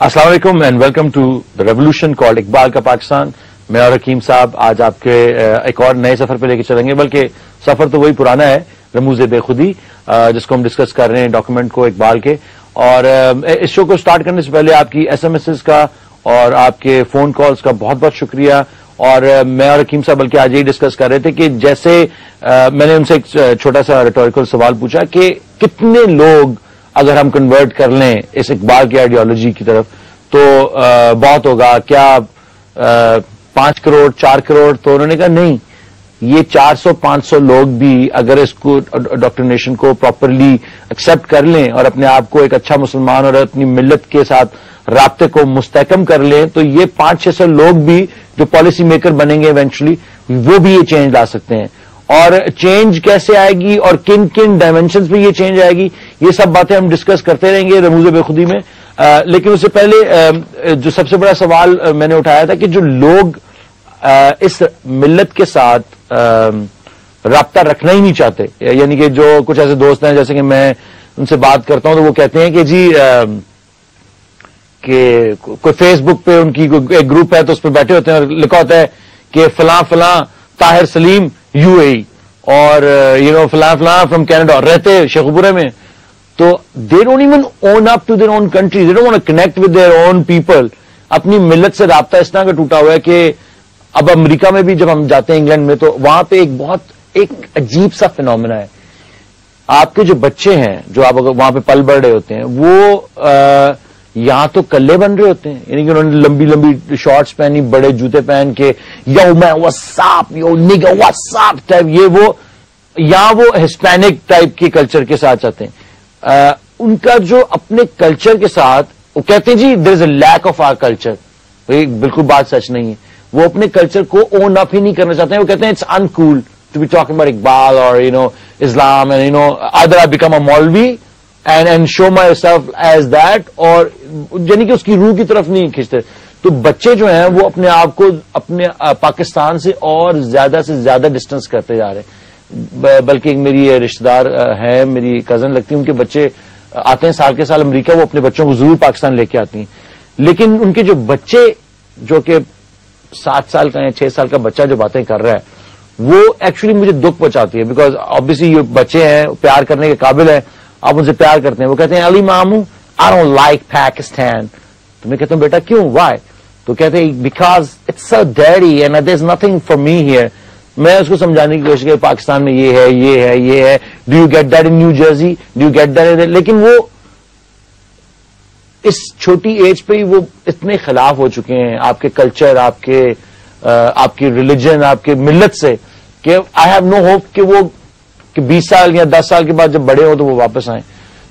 Aslam and welcome to the revolution called Iqbal का पाकिस्तान मैं और हकीम साहब आज आपके एक और नए सफ़र पे लेके चलेंगे, बल्कि सफ़र तो वही पुराना है, रमूज बेखुदी जिसको हम डिस्कस कर रहे हैं डॉक्यूमेंट को इकबाल के। और इस शो को स्टार्ट करने से पहले आपकी एसएमएस का और आपके फ़ोन कॉल्स का बहुत बहुत शुक्रिया। और मैं और हकीम साहब बल्कि आज यही डिस्कस कर रहे थे कि जैसे मैंने उनसे एक छोटा सा रिटोरिकल सवाल पूछा कि कितने लोग अगर हम कन्वर्ट कर लें इस इकबाल की आइडियोलॉजी की तरफ़ तो आ, बहुत होगा। क्या पाँच करोड़ चार करोड़? तो उन्होंने कहा नहीं ये 400-500 लोग भी अगर इसको डॉक्टरनेशन को प्रॉपरली एक्सेप्ट कर लें और अपने आप को एक अच्छा मुसलमान और अपनी मिल्लत के साथ रबते को मुस्तकम कर लें तो ये पाँच छह सौ लोग भी जो पॉलिसी मेकर बनेंगे इवेंचुअली वो भी ये चेंज ला सकते हैं। और चेंज कैसे आएगी और किन किन डायमेंशन पे ये चेंज आएगी ये सब बातें हम डिस्कस करते रहेंगे रमूज बेखुदी में। आ, लेकिन उससे पहले आ, जो सबसे बड़ा सवाल मैंने उठाया था कि जो लोग आ, इस मिल्लत के साथ रबता रखना ही नहीं चाहते यानी कि जो कुछ ऐसे दोस्त हैं जैसे कि मैं उनसे बात करता हूँ तो वो कहते हैं कि जी कि कोई फेसबुक पे उनकी एक ग्रुप है तो उस पर बैठे होते हैं और लिखा होता है कि फला फला ताहिर सलीम यूएई और यू नो फला फला फ्रॉम कैनेडा रहते शेखपुरे में। तो they don't even own up to their own country they don't connect with their own people अपनी मिलत से रबता इस तरह का टूटा हुआ है कि अब अमेरिका में भी जब हम जाते हैं इंग्लैंड में तो वहाँ पे एक बहुत, एक अजीब सा फिनोमिना है। आपके जो बच्चे हैं, जो आप अगर वहाँ पे पल बढ़ रहे होते हैं, वो यहाँ तो कल्ले बन रहे होते हैं। यानी कि उन्होंने लंबी लंबी शॉर्ट्स पहनी, बड़े जूते पहन के यो मैं वसाप यो निगा वसाप टाइप ये वो, यहाँ वो हिस्पैनिक टाइप के कल्चर के साथ आते हैं। आ, उनका जो अपने कल्चर के साथ वो कहते हैं जी there is a lack of our culture बिल्कुल बात सच नहीं है। वो अपने कल्चर को ओन अप ही नहीं करना चाहते हैं। वो कहते हैं it's uncool to be talking about Iqbal और you know Islam and you know other I become a maulvi and and show myself as that और यानी कि उसकी रूह की तरफ़ नहीं खींचते। तो बच्चे जो हैं वो अपने आप को अपने पाकिस्तान से और ज़्यादा से ज़्यादा डिस्टेंस करते जा रहे हैं। बल्कि एक मेरी रिश्तेदार है, मेरी कज़न लगती है, उनके बच्चे आते हैं साल के साल अमेरिका, वो अपने बच्चों को ज़रूर पाकिस्तान लेके आती हैं। लेकिन उनके जो बच्चे, जो कि सात साल का या छह साल का बच्चा जो बातें कर रहा है, वो एक्चुअली मुझे दुख पहुंचाती है बिकॉज़ ऑब्वियसली ये बच्चे हैं, प्यार करने के काबिल है, आप उनसे प्यार करते हैं। वो कहते हैं, अली मामू आई डोंट लाइक पाकिस्तान तो मैं कहता हूँ, बेटा, क्यों? वाई तो कहते हैं because it's a daddy and there is nothing for me here मैं उसको समझाने की कोशिश की पाकिस्तान में ये है ये है ये है। Do you get that in New Jersey do you get that in लेकिन वो इस छोटी एज पे ही वो इतने खिलाफ हो चुके हैं, आपके कल्चर आपके आपकी रिलीजन आपके मिल्लत से, कि आई हैव नो होप कि वो, कि 20 साल या 10 साल के बाद जब बड़े हो तो वो वापस आए।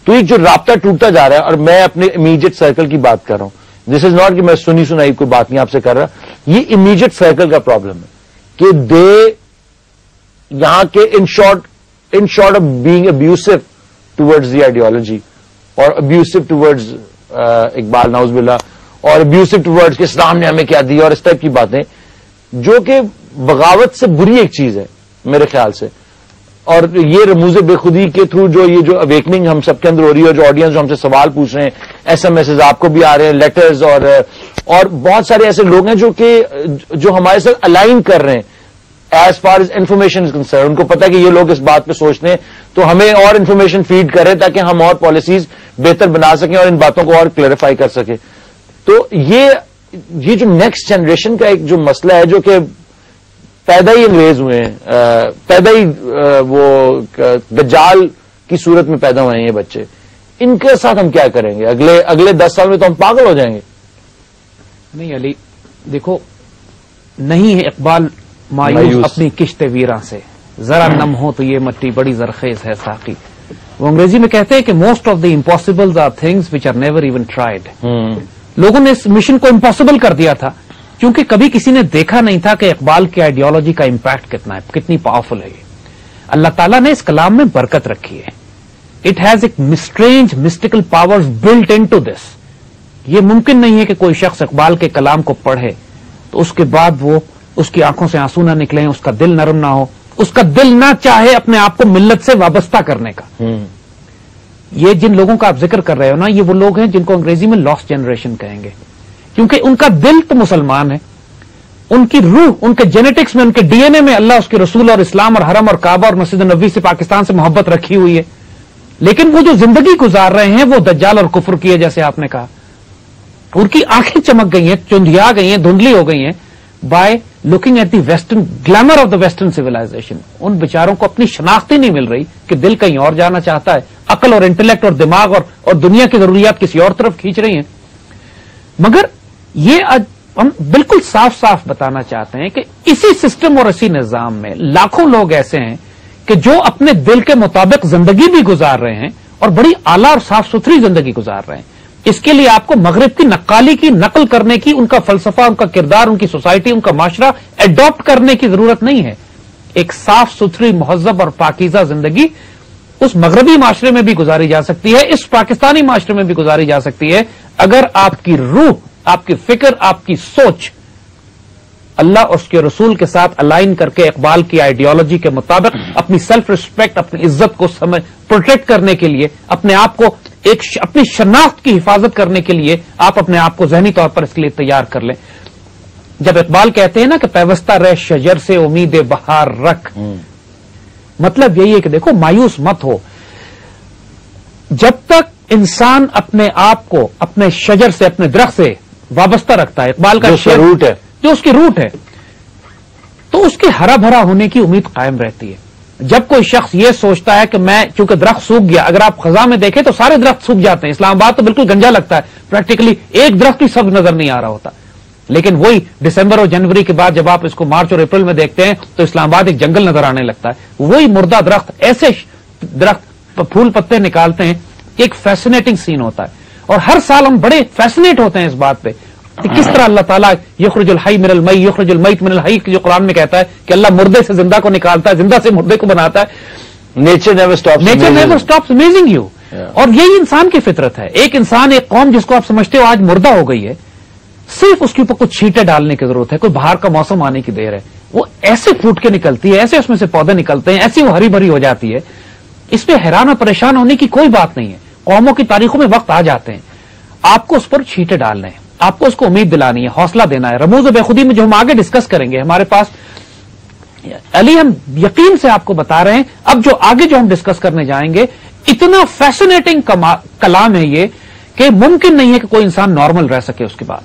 तो ये जो रबता टूटता जा रहा है, और मैं अपने इमीडिएट सर्कल की बात कर रहा हूँ। दिस इज़ नॉट कि मैं सुनी सुनाई कोई बात नहीं आपसे कर रहा। ये इमीडिएट सर्कल का प्रॉब्लम है। कि दे यहाँ के in short in short of being abusive towards the ideology और अब्यूसिव टुवर्ड्स इकबाल नाउजबिल्ला और अब्यूसिव टुवर्ड्स के इस्लाम ने हमें क्या दिया और इस टाइप की बातें, जो कि बगावत से बुरी एक चीज़ है, मेरे ख्याल से। और ये रमूज बेखुदी के थ्रू जो ये जो अवेकनिंग हम सबके अंदर हो रही है, जो ऑडियंस जो हमसे सवाल पूछ रहे हैं एसएमएस आपको भी आ रहे हैं लेटर्स और और बहुत सारे ऐसे लोग हैं जो कि, जो हमारे साथ अलाइन कर रहे हैं। As far as information is concern उनको पता है कि ये लोग इस बात पे सोचते हैं तो हमें और इंफॉर्मेशन फ़ीड करें ताकि हम और पॉलिसीज़ बेहतर बना सकें और इन बातों को और क्लैरिफाई कर सके। तो ये ये जो नेक्स्ट जनरेशन का एक जो मसला है, जो कि पैदा ही अंग्रेज़ हुए हैं। पैदा ही वो दजाल की सूरत में पैदा हुए हैं ये बच्चे। इनके साथ हम क्या करेंगे? अगले अगले दस साल में तो हम पागल हो जाएँगे। नहीं अली देखो नहीं है इकबाल मायूस अपनी किश्त वीरा से। जरा नम हो तो ये मट्टी बड़ी जरखेज है साकी। वो अंग्रेज़ी में कहते हैं कि most of the impossibles are things which are never even tried लोगों ने इस मिशन को इम्पॉसिबल कर दिया था। क्योंकि कभी किसी ने देखा नहीं था कि इकबाल की आइडियोलॉजी का इम्पैक्ट कितना है कितनी पावरफुल है अल्लाह ताला ने इस कलाम में बरकत रखी है। इट हैज़ एक strange mystical powers built into this ये मुमकिन नहीं है कि कोई शख्स इकबाल के कलाम को पढ़े तो उसके बाद वो उसकी आँखों से आँसू ना निकले उसका दिल नरम ना हो उसका दिल ना चाहे अपने आप को मिल्लत से वाबस्ता करने का। हम्म। ये जिन लोगों का आप ज़िक्र कर रहे हो ना ये वो लोग हैं जिनको अंग्रेज़ी में लॉस्ट जनरेशन कहेंगे। क्योंकि उनका दिल तो मुसलमान है। उनकी रूह उनके जेनेटिक्स में उनके डीएनए में अल्लाह उसके रसूल और इस्लाम और हरम और काबा और मस्जिद नबी से पाकिस्तान से मोहब्बत रखी हुई है। लेकिन वो जो ज़िंदगी गुजार रहे हैं वो दज्जाल और कुफर की है जैसे आपने कहा। उनकी आँखें चमक गई हैं चुंधिया गई हैं धुंधली हो गई हैं by looking at the western glamour of the western civilisation उन बेचारों को अपनी शनाख्त ही नहीं मिल रही कि दिल कहीं और जाना चाहता है। अकल और इंटेलेक्ट और दिमाग और, और दुनिया की जरूरियात किसी और तरफ़ खींच रही हैं। मगर ये आज हम बिल्कुल साफ़ साफ़ बताना चाहते हैं कि इसी सिस्टम और इसी निज़ाम में लाखों लोग ऐसे हैं कि जो अपने दिल के मुताबिक ज़िंदगी भी गुजार रहे हैं और बड़ी आला और साफ़ सुथरी ज़िंदगी गुजार रहे हैं। इसके लिए आपको मगरब की नक्काली की, नकल करने की, उनका फलसफा, उनका किरदार, उनकी सोसाइटी, उनका माशरा एडॉप्ट करने की ज़रूरत नहीं है। एक साफ़ सुथरी महजब और पाकिजा ज़िंदगी उस मगरबी माशरे में भी गुजारी जा सकती है, इस पाकिस्तानी माशरे में भी गुजारी जा सकती है। अगर आपकी रूह आपकी फ़िक्र आपकी सोच अल्लाह और उसके रसूल के साथ अलाइन करके इकबाल की आइडियोलॉजी के मुताबिक अपनी सेल्फ रिस्पेक्ट अपनी इज़्ज़त को समय प्रोटेक्ट करने के लिए अपने आप को एक अपनी शनाख्त की हिफाजत करने के लिए आप अपने आप को जहनी तौर पर इसके लिए तैयार कर लें। जब इकबाल कहते हैं ना कि पैवस्ता रह शजर से उम्मीद बहार रख। मतलब यही है कि देखो मायूस मत हो। जब तक इंसान अपने आप को अपने शजर से अपने दरख्त से वाबस्ता रखता है इकबाल का जो रूट है। जो उसकी रूट है। तो उसके हरा भरा होने की उम्मीद कायम रहती है। जब कोई शख्स ये सोचता है कि मैं चूँकि दरख्त सूख गया अगर आप खजा में देखें तो सारे दरख्त सूख जाते हैं। इस्लामाबाद तो बिल्कुल गंजा लगता है। प्रैक्टिकली एक दरख्त भी सब नज़र नहीं आ रहा होता। लेकिन वही दिसंबर और जनवरी के बाद जब आप इसको मार्च और अप्रैल में देखते हैं तो इस्लामाबाद एक जंगल नज़र आने लगता है। वही मुर्दा दरख्त ऐसे दरख्त फूल पत्ते निकालते हैं एक फैसिनेटिंग सीन होता है। और हर साल हम बड़े फैसिनेट होते हैं इस बात पे कि किस तरह अल्लाह ताला यखरजुल हई मिनल मई यखरजुल मईत मिनल हई जो कुरान में कहता है कि अल्लाह मुर्दे से ज़िंदा को निकालता है ज़िंदा से मुर्दे को बनाता है। Nature never stop nature never stop amazing you और यही इंसान की फितरत है। एक इंसान एक कौम जिसको आप समझते हो आज मुर्दा हो गई है सिर्फ़ उसके ऊपर कुछ छींटे डालने की ज़रूरत है कोई बाहर का मौसम आने की देर है। वो ऐसे फूट के निकलती है ऐसे उसमें से पौधे निकलते हैं ऐसी वो हरी भरी हो जाती है। इसमें हैरान और परेशान होने की कोई बात नहीं है। कौमों की तारीखों में वक्त आ जाते हैं। आपको उस पर छीटे डालने हैं। आपको उसको उम्मीद दिलानी है हौसला देना है। रमूज बेखुदी में जो हम आगे डिस्कस करेंगे हमारे पास अली हम यकीन से आपको बता रहे हैं अब जो आगे जो हम डिस्कस करने जाएँगे इतना फैसिनेटिंग कलाम है ये कि मुमकिन नहीं है कि कोई इंसान नॉर्मल रह सके उसके बाद।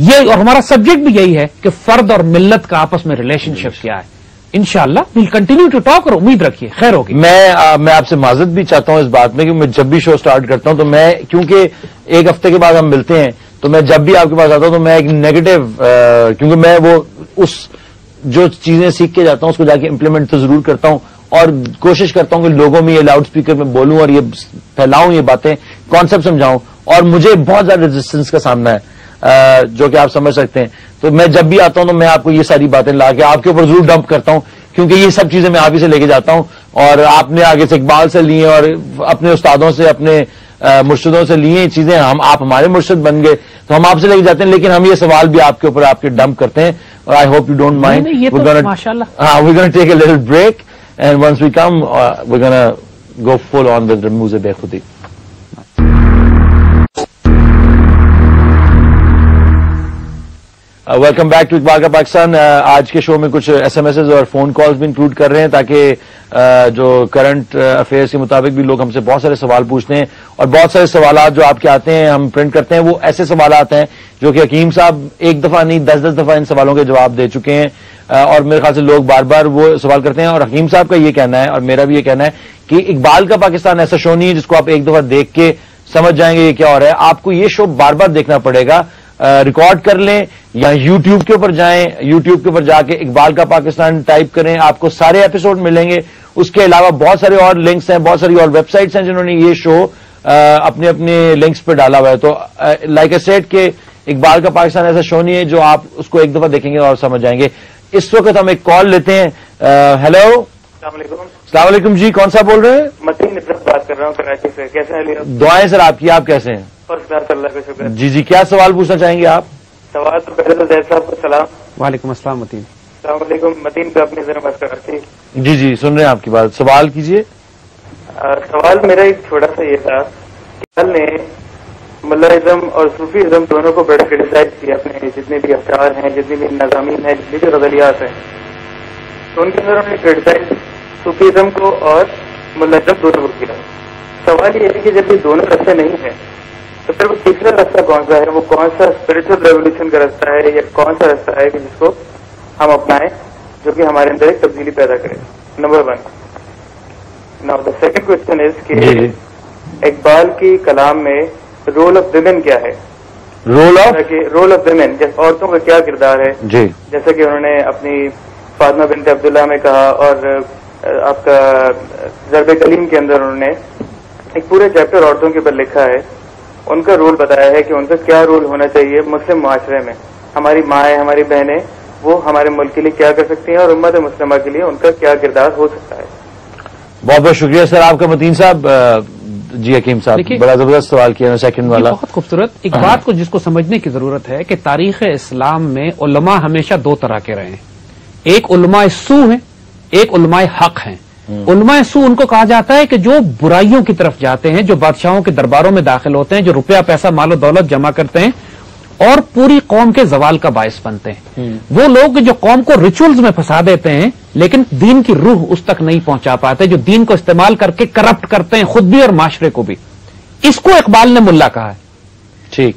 ये और हमारा सब्जेक्ट भी यही है कि फर्द और मिल्लत का आपस में रिलेशनशिप क्या है। इनशाला विल कंटिन्यू टू टॉक और उम्मीद रखिए। खैर होगी। मैं आ, मैं आपसे माजत भी चाहता हूँ इस बात में कि मैं जब भी शो स्टार्ट करता हूँ तो मैं क्योंकि एक हफ़्ते के बाद हम मिलते हैं तो मैं जब भी आपके पास आता हूँ तो मैं एक नेगेटिव क्योंकि मैं वो उस जो चीज़ें सीख के जाता हूँ उसको जाके इंप्लीमेंट तो ज़रूर करता हूँ और कोशिश करता हूँ कि लोगों में ये लाउड स्पीकर में बोलूँ और ये फैलाऊं ये बातें कॉन्सेप्ट समझाऊं और मुझे बहुत ज़्यादा रेजिस्टेंस का सामना है। जो कि आप समझ सकते हैं। तो मैं जब भी आता हूँ तो मैं आपको ये सारी बातें ला के आपके ऊपर ज़रूर डंप करता हूँ क्योंकि ये सब चीज़ें मैं आप ही से लेके जाता हूँ और आपने आगे से इकबाल से लिए और अपने उस्तादों से अपने मुर्शदों से लिए चीज़ें। हम आप हमारे मुर्शद बन गए तो हम आपसे लेके जाते हैं लेकिन हम ये सवाल भी आपके ऊपर आपके डंप करते हैं और I hope you don't mind हाँ we gonna take a little break and once we come we gonna go full on with Rumuz Bekhudi welcome back to Iqbal का पाकिस्तान आज के शो में कुछ एसएमएस और फ़ोन कॉल्स भी इंक्लूड कर रहे हैं ताकि uh, जो करंट अफेयर्स uh, के मुताबिक भी लोग हमसे बहुत सारे सवाल पूछते हैं और बहुत सारे सवाल जो आपके आते हैं हम प्रिंट करते हैं वो ऐसे सवाल आते हैं जो कि हकीम साहब एक दफ़ा नहीं दस दस दफ़ा इन सवालों के जवाब दे चुके हैं। Uh, और मेरे ख्याल से लोग बार बार वो सवाल करते हैं और हकीम साहब का ये कहना है और मेरा भी ये कहना है कि इकबाल का पाकिस्तान ऐसा शो नहीं है जिसको आप एक दफ़ा देख के समझ जाएँगे ये क्या हो रहा है। आपको ये शो बार बार देखना पड़ेगा। रिकॉर्ड कर लें या यूट्यूब के ऊपर जाएँ। यूट्यूब के ऊपर जाके इकबाल का पाकिस्तान टाइप करें। आपको सारे एपिसोड मिलेंगे। उसके अलावा बहुत सारे और लिंक्स हैं बहुत सारी और वेबसाइट्स हैं जिन्होंने ये शो अपने अपने लिंक्स पर डाला हुआ है। तो लाइक ए सेट के इकबाल का पाकिस्तान ऐसा शो नहीं है जो आप उसको एक दफ़ा देखेंगे और समझ जाएँगे। इस वक्त हम एक कॉल लेते हैं। हेलो सलामकुम जी कौन सा बोल रहे हैं? मतीन बात कर रहा हूँ कराची से। कैसे हैं दुआएँ सर आपकी आप कैसे हैं? शुक्र जी जी क्या सवाल पूछना चाहेंगे आप? सवाल तो पहले तो जैद साहब को सलाम। वालेकुम अस्सलाम मतीन। मतीन को अपनी जरा जी जी सुन रहे हैं आपकी बात। सवाल कीजिए। सवाल मेरा एक छोटा सा ये था कि कल ने मुल्लाइज्म और सूफीज़म दोनों को बड़ा क्रिटिसाइज किया अपने जितने भी अफकार हैं जितने भी नजामीन हैं जितनी भी गजलियात हैं। तो उनके अंदर उन्होंने क्रिटिसाइज सूफीज़म को और मुल्लाइज्म दोनों को किया। सवाल ये है कि जब ये दोनों रास्ते नहीं है तो फिर वो तीसरा रास्ता कौन सा है? वो कौन सा स्पिरिचुअल रेवोल्यूशन का रास्ता है या कौन सा रास्ता है कि जिसको हम अपनाएँ जो कि हमारे अंदर एक तब्दीली पैदा करे? Number one now the second question is कि इकबाल की कलाम में रोल ऑफ़ विमेन क्या है? रोल ऑफ़ कि रोल ऑफ़ विमेन जैसे औरतों का क्या किरदार है? जी. जैसे कि उन्होंने अपनी फातमा बिनते अब्दुल्ला में कहा और आपका जरब कलीम के अंदर उन्होंने एक पूरे चैप्टर औरतों के ऊपर लिखा है। उनका रोल बताया है कि उनका क्या रोल होना चाहिए मुस्लिम माशरे में। हमारी माएँ हमारी बहनें वो हमारे मुल्क के लिए क्या कर सकती हैं और उम्मत मुस्लिमा के लिए उनका क्या किरदार हो सकता है? बहुत बहुत शुक्रिया सर आपका मतीन साहब जी हकीम साहब देखिए- बड़ा ज़बरदस्त सवाल किया सेकंड वाला। बहुत खूबसूरत एक बात को जिसको समझने की ज़रूरत है कि तारीख इस्लाम में उलमा हमेशा दो तरह के रहे हैं। एक उलमा सू है एक उलमा हक हैं। उलमा सू उनको कहा जाता है कि जो बुराइयों की तरफ़ जाते हैं जो बादशाहों के दरबारों में दाखिल होते हैं जो रुपया पैसा मालो दौलत जमा करते हैं और पूरी कौम के जवाल का बायस बनते हैं। वो लोग जो कौम को रिचुअल्स में फंसा देते हैं लेकिन दीन की रूह उस तक नहीं पहुँचा पाते जो दीन को इस्तेमाल करके करप्ट करते हैं खुद भी और माशरे को भी। इसको इकबाल ने मुल्ला कहा है। ठीक।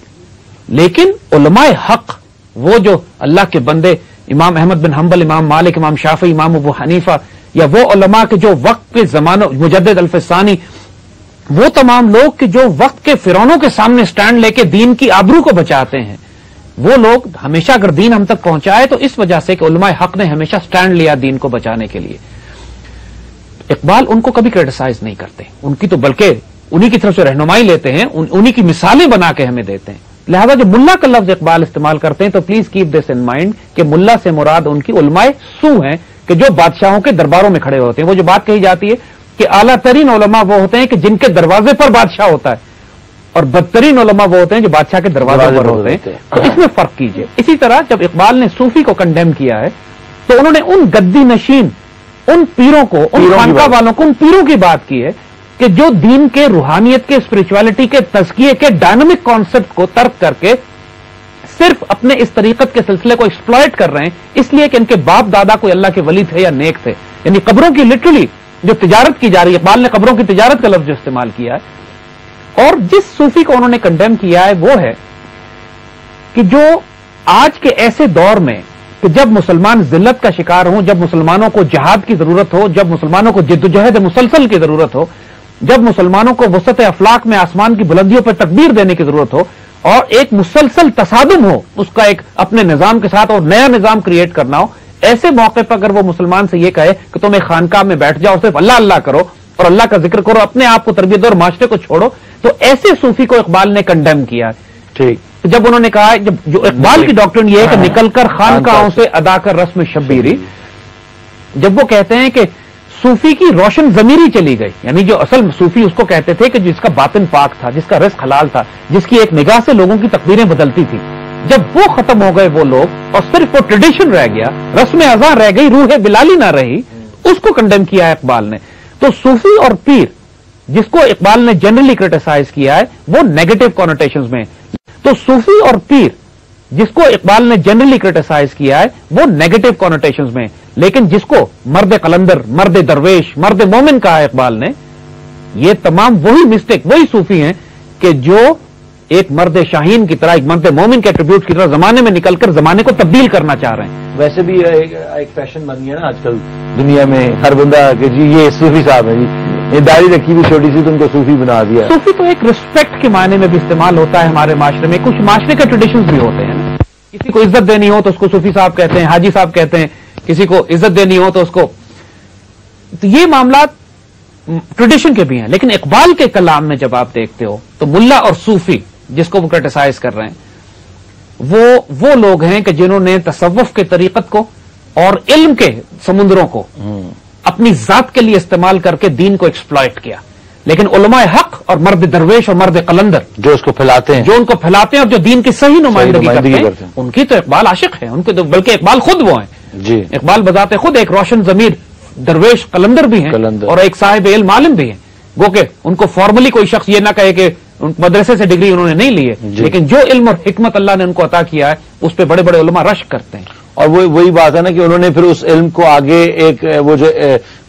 लेकिन उलमाए हक वो जो अल्लाह के बंदे इमाम अहमद बिन हम्बल इमाम मालिक इमाम शाफी इमाम अबू हनीफा या वो उलमा के जो वक्त के जमानों मुजद अल्फसानी वो तमाम लोग कि जो वक्त के फिरौनों के सामने स्टैंड लेके दीन की आबरू को बचाते हैं। वो लोग हमेशा अगर दीन हम तक पहुँचाए तो इस वजह से कि उलमाए हक ने हमेशा स्टैंड लिया दीन को बचाने के लिए। इकबाल उनको कभी क्रिटिसाइज नहीं करते। उनकी तो बल्कि उन्हीं की तरफ़ से रहनुमाई लेते हैं उन, उन्हीं की मिसालें बना के हमें देते हैं। लिहाजा जो मुल्ला का लफ्ज इकबाल इस्तेमाल करते हैं तो please keep this in mind कि मुल्ला से मुराद उनकी उलमाए सू हैं। कि जो बादशाहों के दरबारों में खड़े होते हैं वो जो बात कही जाती है कि आला तरीन ओलमा वो होते हैं कि जिनके दरवाजे पर बादशाह होता है। और बदतरीन उलमा वो होते हैं जो बादशाह के दरवाजे पर होते हैं। हैं। तो इसमें फ़र्क कीजिए। इसी तरह जब इकबाल ने सूफी को कंडेम किया है तो उन्होंने उन गद्दी नशीन उन पीरों को उन खानका वालों को उन पीरों की बात की है कि जो दीन के रूहानियत के स्पिरिचुअलिटी के तस्किए के डायनामिक कॉन्सेप्ट को तर्क करके सिर्फ़ अपने इस तरीकत के सिलसिले को एक्सप्लॉयट कर रहे हैं, इसलिए कि इनके बाप दादा कोई अल्लाह के वली थे या नेक थे। यानी कब्रों की लिटरली जो तिजारत की जा रही है, इकबाल ने कब्रों की तिजारत का लफ्ज इस्तेमाल किया है। और जिस सूफी को उन्होंने कंडेम किया है, वो है कि जो आज के ऐसे दौर में कि जब मुसलमान जिल्लत का शिकार हों, जब मुसलमानों को जहाद की ज़रूरत हो, जब मुसलमानों को जिद्दोजहद मुसलसल की ज़रूरत हो, जब मुसलमानों को वसत अफलाक में आसमान की बुलंदियों पर तकबीर देने की ज़रूरत हो और एक मुसलसल तसादुम हो उसका एक अपने निज़ाम के साथ और नया निज़ाम क्रिएट करना हो ऐसे मौके पर अगर वो मुसलमान से ये कहे कि तुम एक खानकाह में बैठ जाओ सिर्फ़ अल्लाह अल्लाह करो और अल्लाह का ज़िक्र करो अपने आप को तरबियत दो और माशरे को छोड़ो तो ऐसे सूफी को इकबाल ने कंडेम किया ठीक। तो जब उन्होंने कहा जब जो इकबाल की डॉक्ट्रिन ये है कि निकलकर खानकाहों से। अदा कर रस्म शब्बीरी जब वो कहते हैं कि सूफी की रोशन जमीरी चली गई। यानी जो असल सूफी उसको कहते थे कि जिसका बातिन पाक था, जिसका रस हलाल था, जिसकी एक निगाह से लोगों की तकदीरें बदलती थी। जब वो खत्म हो गए वो लोग, और सिर्फ़ वो ट्रेडिशन रह गया, रस्म अजा रह गई, रूह बिलाली ना रही, उसको कंडेम किया है इकबाल ने। तो सूफी और पीर, जिसको इकबाल ने जनरली क्रिटिसाइज किया है, वो नेगेटिव कॉनोटेशन में तो सूफी और पीर, जिसको इकबाल ने जनरली क्रिटिसाइज किया है, वो नेगेटिव कॉनोटेशन में लेकिन जिसको मर्द कलंदर मर्द दरवेश मर्द मोमिन कहा इकबाल ने ये तमाम वही मिस्टेक वही सूफी हैं कि जो एक मर्द शाहीन की तरह एक मर्द मोमिन के एट्रीब्यूट की तरह जमाने में निकलकर जमाने को तब्दील करना चाह रहे हैं। वैसे भी एक, एक फ़ैशन बन गया ना आजकल दुनिया में हर बंदा कि जी ये सूफी साहब है जी ये दाढ़ी रखी भी छोटी सी तुमको सूफी बना दिया। सूफी तो एक रिस्पेक्ट के मायने में भी इस्तेमाल होता है हमारे माशरे में कुछ माशरे के ट्रेडिशन भी होते हैं। किसी को इज़्ज़त देनी हो तो उसको सूफी साहब कहते हैं हाजी साहब कहते हैं किसी को इज़्ज़त देनी हो तो उसको। तो ये मामला ट्रेडिशन के भी हैं लेकिन इकबाल के कलाम में जब आप देखते हो तो मुल्ला और सूफी जिसको वो क्रिटिसाइज कर रहे हैं वो वो लोग हैं कि जिन्होंने तसव्वुफ के तरीकत को और इल्म के समुद्रों को अपनी जात के लिए इस्तेमाल करके दीन को एक्सप्लॉयट किया। लेकिन उलमाए हक और मर्द दरवेश और मर्द कलंदर जो उसको फैलाते हैं। जो उनको फैलाते हैं और जो दीन की सही नुमाइंदगी करते करते हैं। उनकी तो इकबाल आशिक है उनके तो बल्कि इकबाल खुद वो हैं। जी। इकबाल बजाते खुद एक रोशन जमीर दरवेश कलंदर भी हैं कलंदर। और एक साहिब इल्म आलिम भी हैं। गो के उनको फॉर्मली कोई शख्स ये ना कहे कि मदरसे से डिग्री उन्होंने नहीं ली है। लेकिन जो इल्म और हिकमत अल्लाह ने उनको अता किया है उस पर बड़े बड़े उलमा रश करते हैं। और वो वही बात है ना कि उन्होंने फिर उस इल्म को आगे एक वो जो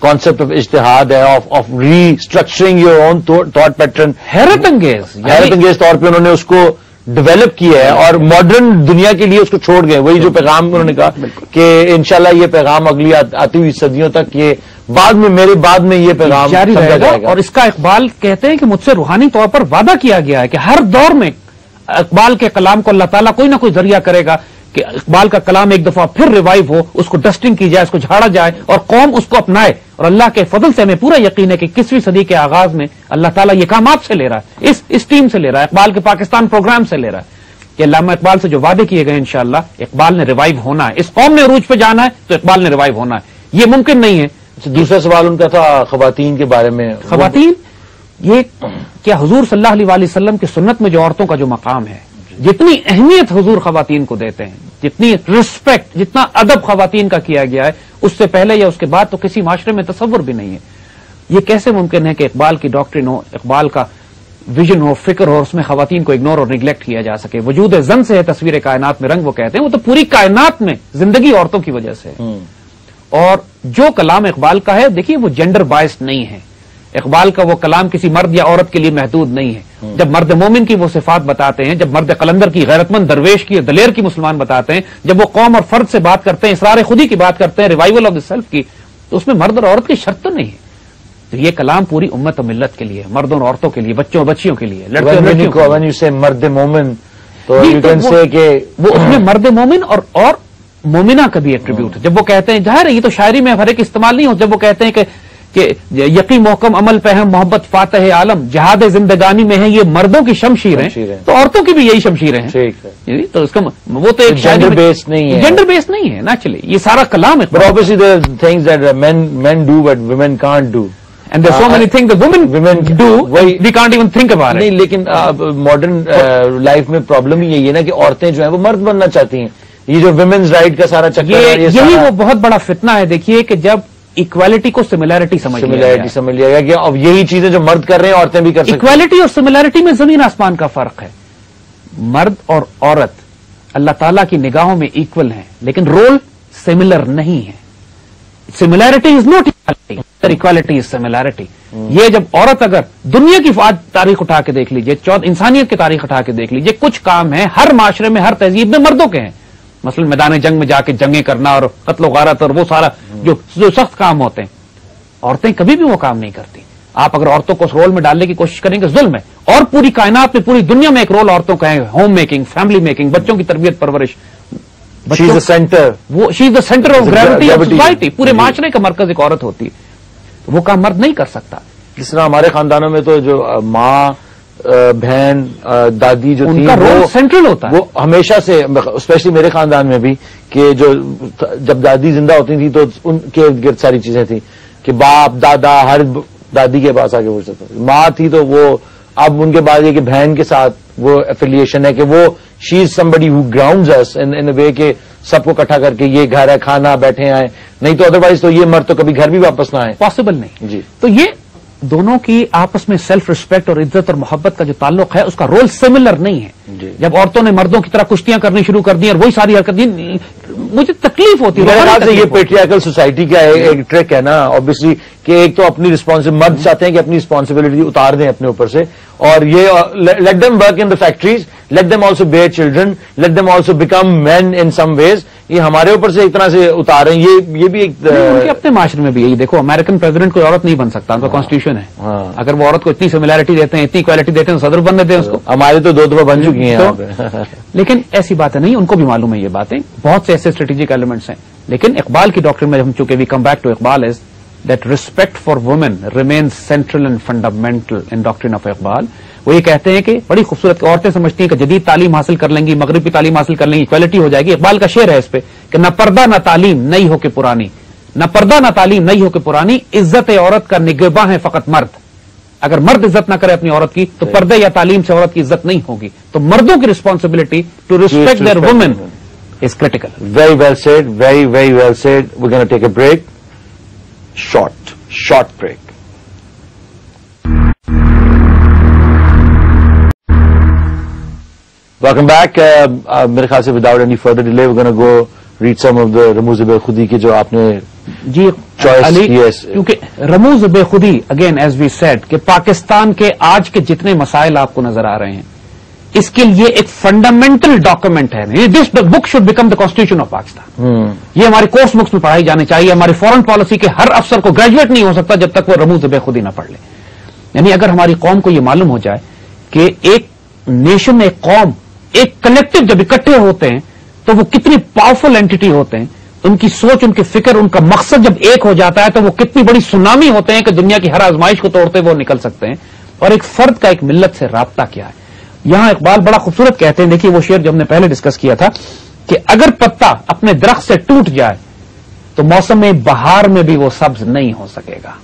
कॉन्सेप्ट ऑफ़ इश्तिहाद है of of restructuring your own thought pattern हैरत अंगेज हैरत अंगेज तौर पर उन्होंने उसको डेवलप किया है और मॉडर्न दुनिया के लिए उसको छोड़ गए। वही जो पैगाम उन्होंने कहा कि इंशाल्लाह ये पैगाम अगली आ, आती हुई सदियों तक ये बाद में मेरे बाद में ये पैगाम जारी रहेगा और इसका इकबाल कहते हैं कि मुझसे रूहानी तौर पर वादा किया गया है कि हर दौर में इकबाल के कलाम को अल्लाह ताला कोई ना कोई ज़रिया करेगा। कि इकबाल का कलाम एक दफ़ा फिर रिवाइव हो उसको डस्टिंग की जाए उसको झाड़ा जाए और कौम उसको अपनाए। और अल्लाह के फजल से हमें पूरा यकीन है कि किसवीं सदी के आगाज़ में अल्लाह ताला ये काम आपसे ले रहा है इस इस टीम से ले रहा है इकबाल के पाकिस्तान प्रोग्राम से ले रहा है। कि अल्लामा इकबाल से जो वादे किए गए इंशाला इकबाल ने रिवाइव होना है। इस कौम ने अरूज पे जाना है तो इकबाल ने रिवाइव होना है। ये मुमकिन नहीं है। अच्छा, दूसरा सवाल उनका था खातन के बारे में। खातन ये क्या हजूर सल्लल्लाहु अलैहि वसल्लम की सुन्नत में जो औरतों का जो मकाम है जितनी अहमियत हजूर खातन को देते हैं जितनी रिस्पेक्ट जितना अदब खातन का किया गया है उससे पहले या उसके बाद तो किसी माशरे में तस्वुर भी नहीं है। ये कैसे मुमकिन है कि इकबाल की डॉक्ट्रिन हो इकबाल का विजन हो फ़िक्र हो उसमें खातन को इग्नोर और निगलेक्ट किया जा सके? वजूद जन से है तस्वीर कायनात में रंग वो कहते हैं वो तो पूरी कायनात में ज़िंदगी औरतों की वजह से हम्म। और जो कलाम इकबाल का है देखिए वो जेंडर बायस्ड नहीं है। इकबाल का वो कलाम किसी मर्द या औरत के लिए महदूद नहीं है। हम्म। जब मर्द मोमिन की वो सिफात बताते हैं जब मर्द कलंदर की गैरतमंद दरवेश की दलेर की मुसलमान बताते हैं जब वो कौम और फर्द से बात करते हैं इसरार खुदी की बात करते हैं रिवाइवल ऑफ़ द सेल्फ की तो उसमें मर्द और औरत की शर्त तो नहीं है। तो ये कलाम पूरी उम्मत और मिल्लत के लिए मर्दों और औरतों के लिए बच्चों और बच्चियों के लिए लड़के लड़कियों से मर्द मोमिन तो यू कैन से कि वो उसमें मर्द मोमिन और और मोमिना का भी एट्रीब्यूट है। जब वो कहते हैं ज़ाहिर है ये तो शायरी में हर एक इस्तेमाल नहीं हो जब वो कहते हैं कि कि यकी मोहकम अमल पे है मोहब्बत फातह आलम जहाद जिंदगानी में है ये मर्दों की शमशीर है तो औरतों की भी यही शमशीर है। ठीक है। तो इसका वो तो एक जेंडर बेस नहीं है। जेंडर बेस नहीं है नेचुरली ये सारा कलाम है। Obviously things that men men do but women can't do And there's so many things that women women do, we can't even think about it. नहीं लेकिन मॉडर्न लाइफ में प्रॉब्लम ही यही है ना कि औरतें जो है वो मर्द बनना चाहती हैं। ये जो वुमेन्स राइट का सारा चक्कर ये, ये यही वो बहुत बड़ा फितना है देखिए कि जब इक्वालिटी को सिमिलैरिटी समझ सिमिलैरिटी समझ लिया गया कि अब यही चीज़ें जो मर्द कर रहे हैं औरतें भी कर सकती इक्वालिटी और सिमिलैरिटी में ज़मीन आसमान का फ़र्क है। मर्द और औरत अल्लाह ताला की निगाहों में इक्वल हैं लेकिन रोल सिमिलर नहीं है। Similarity is not equality equality is similarity ये जब औरत अगर दुनिया की आज तारीख उठा के देख लीजिए चौथ इंसानियत की तारीख उठा के देख लीजिए कुछ काम है हर माशरे में हर तहजीब में मर्दों के हैं। मसलन मैदान जंग में जाके जंगे करना और कत्लो गारत और वो सारा जो जो सख्त काम होते हैं। औरतें कभी भी वो काम नहीं करती। आप अगर औरतों को उस रोल में डालने की कोशिश करेंगे जुल्म है। और पूरी कायनात में पूरी दुनिया में एक रोल औरतों का है। होम मेकिंग फैमिली मेकिंग बच्चों की तरबियत परवरिश। सेंटर वो she is the centre of gravity of society पूरे माशरे का मरकज एक औरत होती है। वो काम मर्द नहीं कर सकता। जिस तरह हमारे खानदानों में तो जो माँ बहन दादी जो उनका थी रोल सेंट्रल होता है। वो हमेशा से स्पेशली मेरे खानदान में भी कि जो जब दादी ज़िंदा होती थी तो उनके गिर्द सारी चीज़ें थी कि बाप दादा हर दादी के पास आके पूछ सकता माँ थी तो वो अब उनके बाद ये कि बहन के साथ वो एफिलिएशन है कि वो she is somebody who ground us in in way के सबको इकट्ठा करके ये घर है खाना बैठे आए नहीं तो अदरवाइज़ तो ये मर तो कभी घर भी वापस ना आए। पॉसिबल नहीं। जी। तो ये दोनों की आपस में सेल्फ रिस्पेक्ट और इज़्ज़त और मोहब्बत का जो ताल्लुक है उसका रोल सिमिलर नहीं है। जब औरतों ने मर्दों की तरह कुश्तियाँ करनी शुरू कर दी और वही सारी हरकत दी मुझे तकलीफ़ होती है। ये पेट्रियाकल सोसाइटी का एक ट्रिक है ना ऑब्वियसली कि एक तो अपनी रिस्पॉन्सिबिलिटी मर्द चाहते हैं कि अपनी रिस्पॉन्सिबिलिटी उतार दें अपने ऊपर से और ये let them work in the factories let them also bear children let them also become man in some ways ये हमारे ऊपर से इतना से उतारे ये ये भी एक उनके अपने माशरे में भी यही देखो अमेरिकन प्रेसिडेंट कोई औरत नहीं बन सकता उनका कॉन्स्टिट्यूशन है। हाँ। अगर वो औरत को इतनी सिमिलैरिटी देते हैं इतनी क्वालिटी देते हैं सदर सदर बनने दें उसको। हमारे तो दो दो बन चुकी हैं तो, लेकिन ऐसी बातें नहीं उनको भी मालूम है ये बातें। बहुत से ऐसे स्ट्रेटेजिक एलिमेंट्स हैं। लेकिन इकबाल की डॉक्टर में हम चुके we come back to Iqbal is that respect for women remain central and fundamental in doctrine of Iqbal वो ये कहते हैं कि बड़ी खूबसूरत औरतें समझती हैं कि जदीद तालीम हासिल कर लेंगी मगरबी तालीम हासिल कर लेंगी इक्वालिटी हो जाएगी। इकबाल का शेर है इस पर कि न पर्दा न तालीम नहीं हो के पुरानी। न पर्दा न तालीम नहीं हो के पुरानी इज़्ज़त औरत का निगबा है फकत मर्द। अगर मर्द इज़्ज़त ना करे अपनी औरत की तो पर्दे या तालीम से औरत की इज़्ज़त नहीं होगी। तो मर्दों की responsibility to respect their women is critical very well said very very well said we gonna take a break short short break welcome back मेरे ख्याल से without any further delay we go read some of the Rumuz Bekhudi के जो आपने जी choice yes क्योंकि रमूज बेखुदी again as we set के पाकिस्तान के आज के जितने मसाइल आपको नज़र आ रहे हैं इसके लिए एक फंडामेंटल डॉक्यूमेंट है। This book should become the constitution of Pakistan ये हमारे कोर्स बुक्स में पढ़ाई जानी चाहिए। हमारी फॉरेन पॉलिसी के हर अफसर को ग्रेजुएट नहीं हो सकता जब तक वो रमूज बेखुदी ना पढ़ ले। यानी अगर हमारी कौम को यह मालूम हो जाए कि एक नेशन एक कौम एक कलेक्टिव जब इकट्ठे होते हैं तो वो कितनी पावरफुल एंटिटी होते हैं। उनकी सोच उनकी फ़िक्र उनका मकसद जब एक हो जाता है तो वो कितनी बड़ी सुनामी होते हैं कि दुनिया की हर आजमाइश को तोड़ते वो निकल सकते हैं। और एक फर्द का एक मिल्लत से रबता क्या है? यहाँ इकबाल बड़ा खूबसूरत कहते हैं देखिए वो शेर जो हमने पहले डिस्कस किया था कि अगर पत्ता अपने दरख्त से टूट जाए तो मौसम में बहार में भी वो सब्ज नहीं हो सकेगा।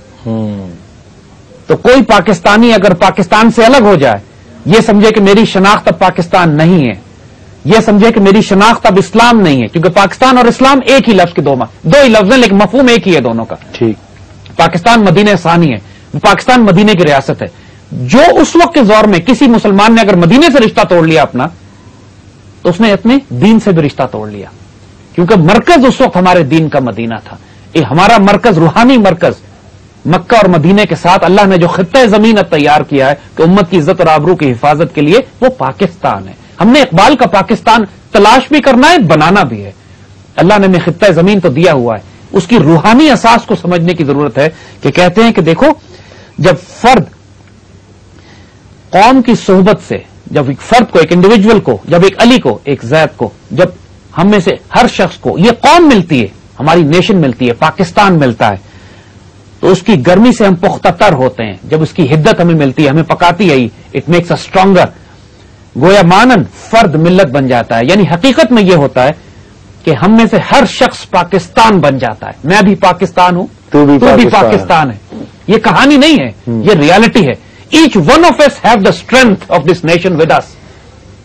तो कोई पाकिस्तानी अगर पाकिस्तान से अलग हो जाए ये समझे कि मेरी शनाख्त अब पाकिस्तान नहीं है। ये समझे कि मेरी शनाख्त अब इस्लाम नहीं है क्योंकि पाकिस्तान और इस्लाम एक ही लफ्ज के दो दो ही लफ्ज हैं लेकिन मफहूम एक ही है दोनों का। ठीक। पाकिस्तान मदीने सानी है। पाकिस्तान मदीने की रियासत है। जो उस वक्त के दौर में किसी मुसलमान ने अगर मदीने से रिश्ता तोड़ लिया अपना तो उसने अपने दीन से भी रिश्ता तोड़ लिया। क्योंकि मरकज उस वक्त हमारे दीन का मदीना था। ये हमारा मरकज, रूहानी मरकज, मक्का और मदीने के साथ अल्लाह ने जो खत्त ज़मीन अब तैयार किया है कि उम्मत की इज़्ज़त और आबरू की हिफाजत के लिए वो पाकिस्तान है। हमने इकबाल का पाकिस्तान तलाश भी करना है, बनाना भी है। अल्लाह ने हमें खत्ता ज़मीन तो दिया हुआ है। उसकी रूहानी असास को समझने की ज़रूरत है कि कहते हैं कि देखो, जब फर्द कौम की सोहबत से जब एक फर्द को एक इंडिविजुअल को जब एक अली को एक जैद को जब हम में से हर शख्स को ये कौम मिलती है हमारी नेशन मिलती है पाकिस्तान मिलता है तो उसकी गर्मी से हम पुख्तर होते हैं। जब उसकी हिद्दत हमें मिलती है हमें पकाती है इट मेक्स अ स्ट्रांगर गोया मानन फर्द मिल्लत बन जाता है। यानी हकीकत में यह होता है कि हम में से हर शख्स पाकिस्तान बन जाता है। मैं भी पाकिस्तान हूँ तू भी तू भी पाकिस्तान पाकिस्तान है। ये कहानी नहीं है ये रियलिटी है। Each one of us have the strength of this nation with us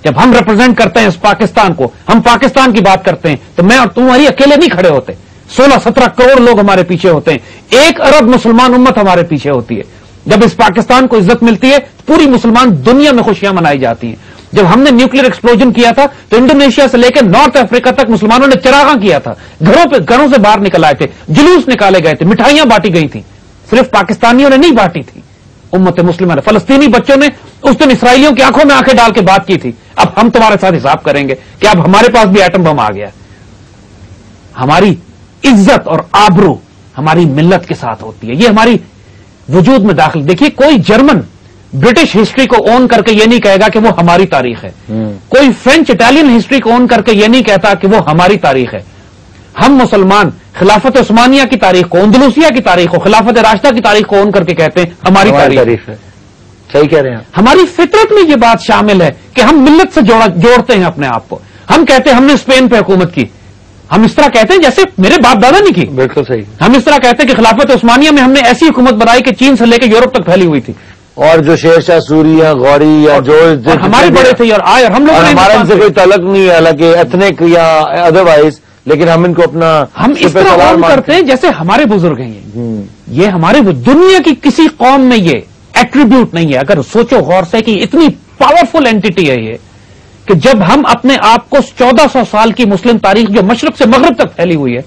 जब हम रिप्रेजेंट करते हैं इस पाकिस्तान को, हम पाकिस्तान की बात करते हैं तो मैं और तुम्हारी अकेले नहीं खड़े होते। सोलह, सत्रह करोड़ लोग हमारे पीछे होते हैं। एक अरब मुसलमान उम्मत हमारे पीछे होती है। जब इस पाकिस्तान को इज़्ज़त मिलती है, पूरी मुसलमान दुनिया में खुशियाँ मनाई जाती हैं। जब हमने न्यूक्लियर एक्सप्लोजन किया था तो इंडोनेशिया से लेकर नॉर्थ अफ्रीका तक मुसलमानों ने चरागा किया था। घरों पे, घरों से बाहर निकल आए थे, जुलूस निकाले गए थे, मिठाइयाँ बांटी गई थी। सिर्फ़ पाकिस्तानियों ने नहीं बांटी थी। उम्मत मुस्लिम ने फलस्तीनी बच्चों ने उस दिन इसराइलियों की आँखों में आँखें डाल के बात की थी। अब हम तुम्हारे साथ हिसाब करेंगे कि अब हमारे पास भी एटम बम आ गया। हमारी इज़्ज़त और आबरू हमारी मिल्लत के साथ होती है। ये हमारी वजूद में दाखिल। देखिए कोई जर्मन ब्रिटिश हिस्ट्री को ओन करके ये नहीं कहेगा कि वो हमारी तारीख है। कोई फ्रेंच इटालियन हिस्ट्री को ओन करके ये नहीं कहता कि वो हमारी तारीख है। हम मुसलमान खिलाफत उस्मानिया की तारीख को अंदलूसिया की तारीख को खिलाफत रास्ता की तारीख को ओन करके कहते हैं हमारी तारीफ़ है। सही कह रहे हैं हमारी फितरत में ये बात शामिल है कि हम मिल्लत से जोड़ा जोड़ते हैं अपने आप को। हम कहते हैं हमने स्पेन पे हुकूमत की। हम इस तरह कहते हैं जैसे मेरे बाप दादा ने की। बिल्कुल सही। हम इस तरह कहते हैं कि खिलाफत उस्मानिया में हमने ऐसी हुकूमत बनाई कि चीन से लेकर यूरोप तक फैली हुई थी। और जो शेर शाह सूरी या गौरी या जो और हमारे बड़े थे और आए और हम लोग हमारा इनसे कोई तलक नहीं है हालाँकि एथनिक या अदरवाइज़ लेकिन हम इनको अपना हम इस तरह मानते करते हैं। जैसे हमारे बुज़ुर्ग हैं ये। हम्म, ये हमारे वो- दुनिया की किसी कौम में ये एट्रीब्यूट नहीं है। अगर सोचो गौर से कि इतनी पावरफुल एंटिटी है ये कि जब हम अपने आप को 1400 साल की मुस्लिम तारीख जो मशरक से मगरब तक फैली हुई है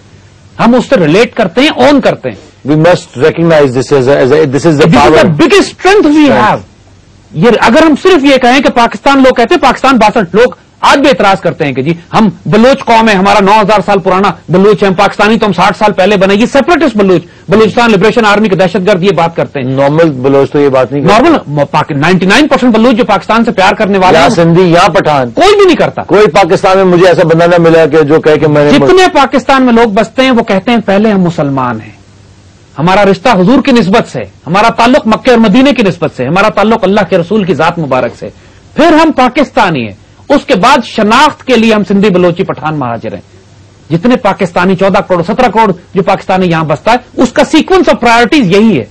हम उससे रिलेट करते हैं ऑन करते हैं। We must is the this is the biggest strength we have ये अगर हम सिर्फ़ ये कहें कि पाकिस्तान लोग कहते हैं पाकिस्तान बासठ लोग आज भी एतराज़ करते हैं कि जी हम बलोच कौम है हमारा 9000 साल पुराना बलूच है हम पाकिस्तानी तो हम 60 साल पहले बने। ये separatist Baloch Balochistan liberation army के दहशतगर्द ये बात करते हैं। नॉर्मल बलोच तो ये बात नहीं normal ninety nine percent Baloch जो पाकिस्तान से प्यार करने वाले सिंधी या पठान। कोई भी नहीं करता। कोई पाकिस्तान में मुझे ऐसा बंदा ना मिला कि जो कहे कि मैंने जितने पाकिस्तान में लोग बसते हैं वो कहते हैं पहले हम मुसलमान हैं। हमारा रिश्ता हजूर की नस्बत से हमारा ताल्लुक मक्के और मदीने की नस्बत से हमारा ताल्लुक अल्लाह के रसूल की जात मुबारक से। फिर हम पाकिस्तानी हैं। उसके बाद शनाख्त के लिए हम सिंधी बलोची पठान महाजिर हैं। जितने पाकिस्तानी चौदह करोड़ सत्रह करोड़ जो पाकिस्तानी यहाँ बसता है उसका सीक्वेंस ऑफ़ प्रायोरिटीज यही है।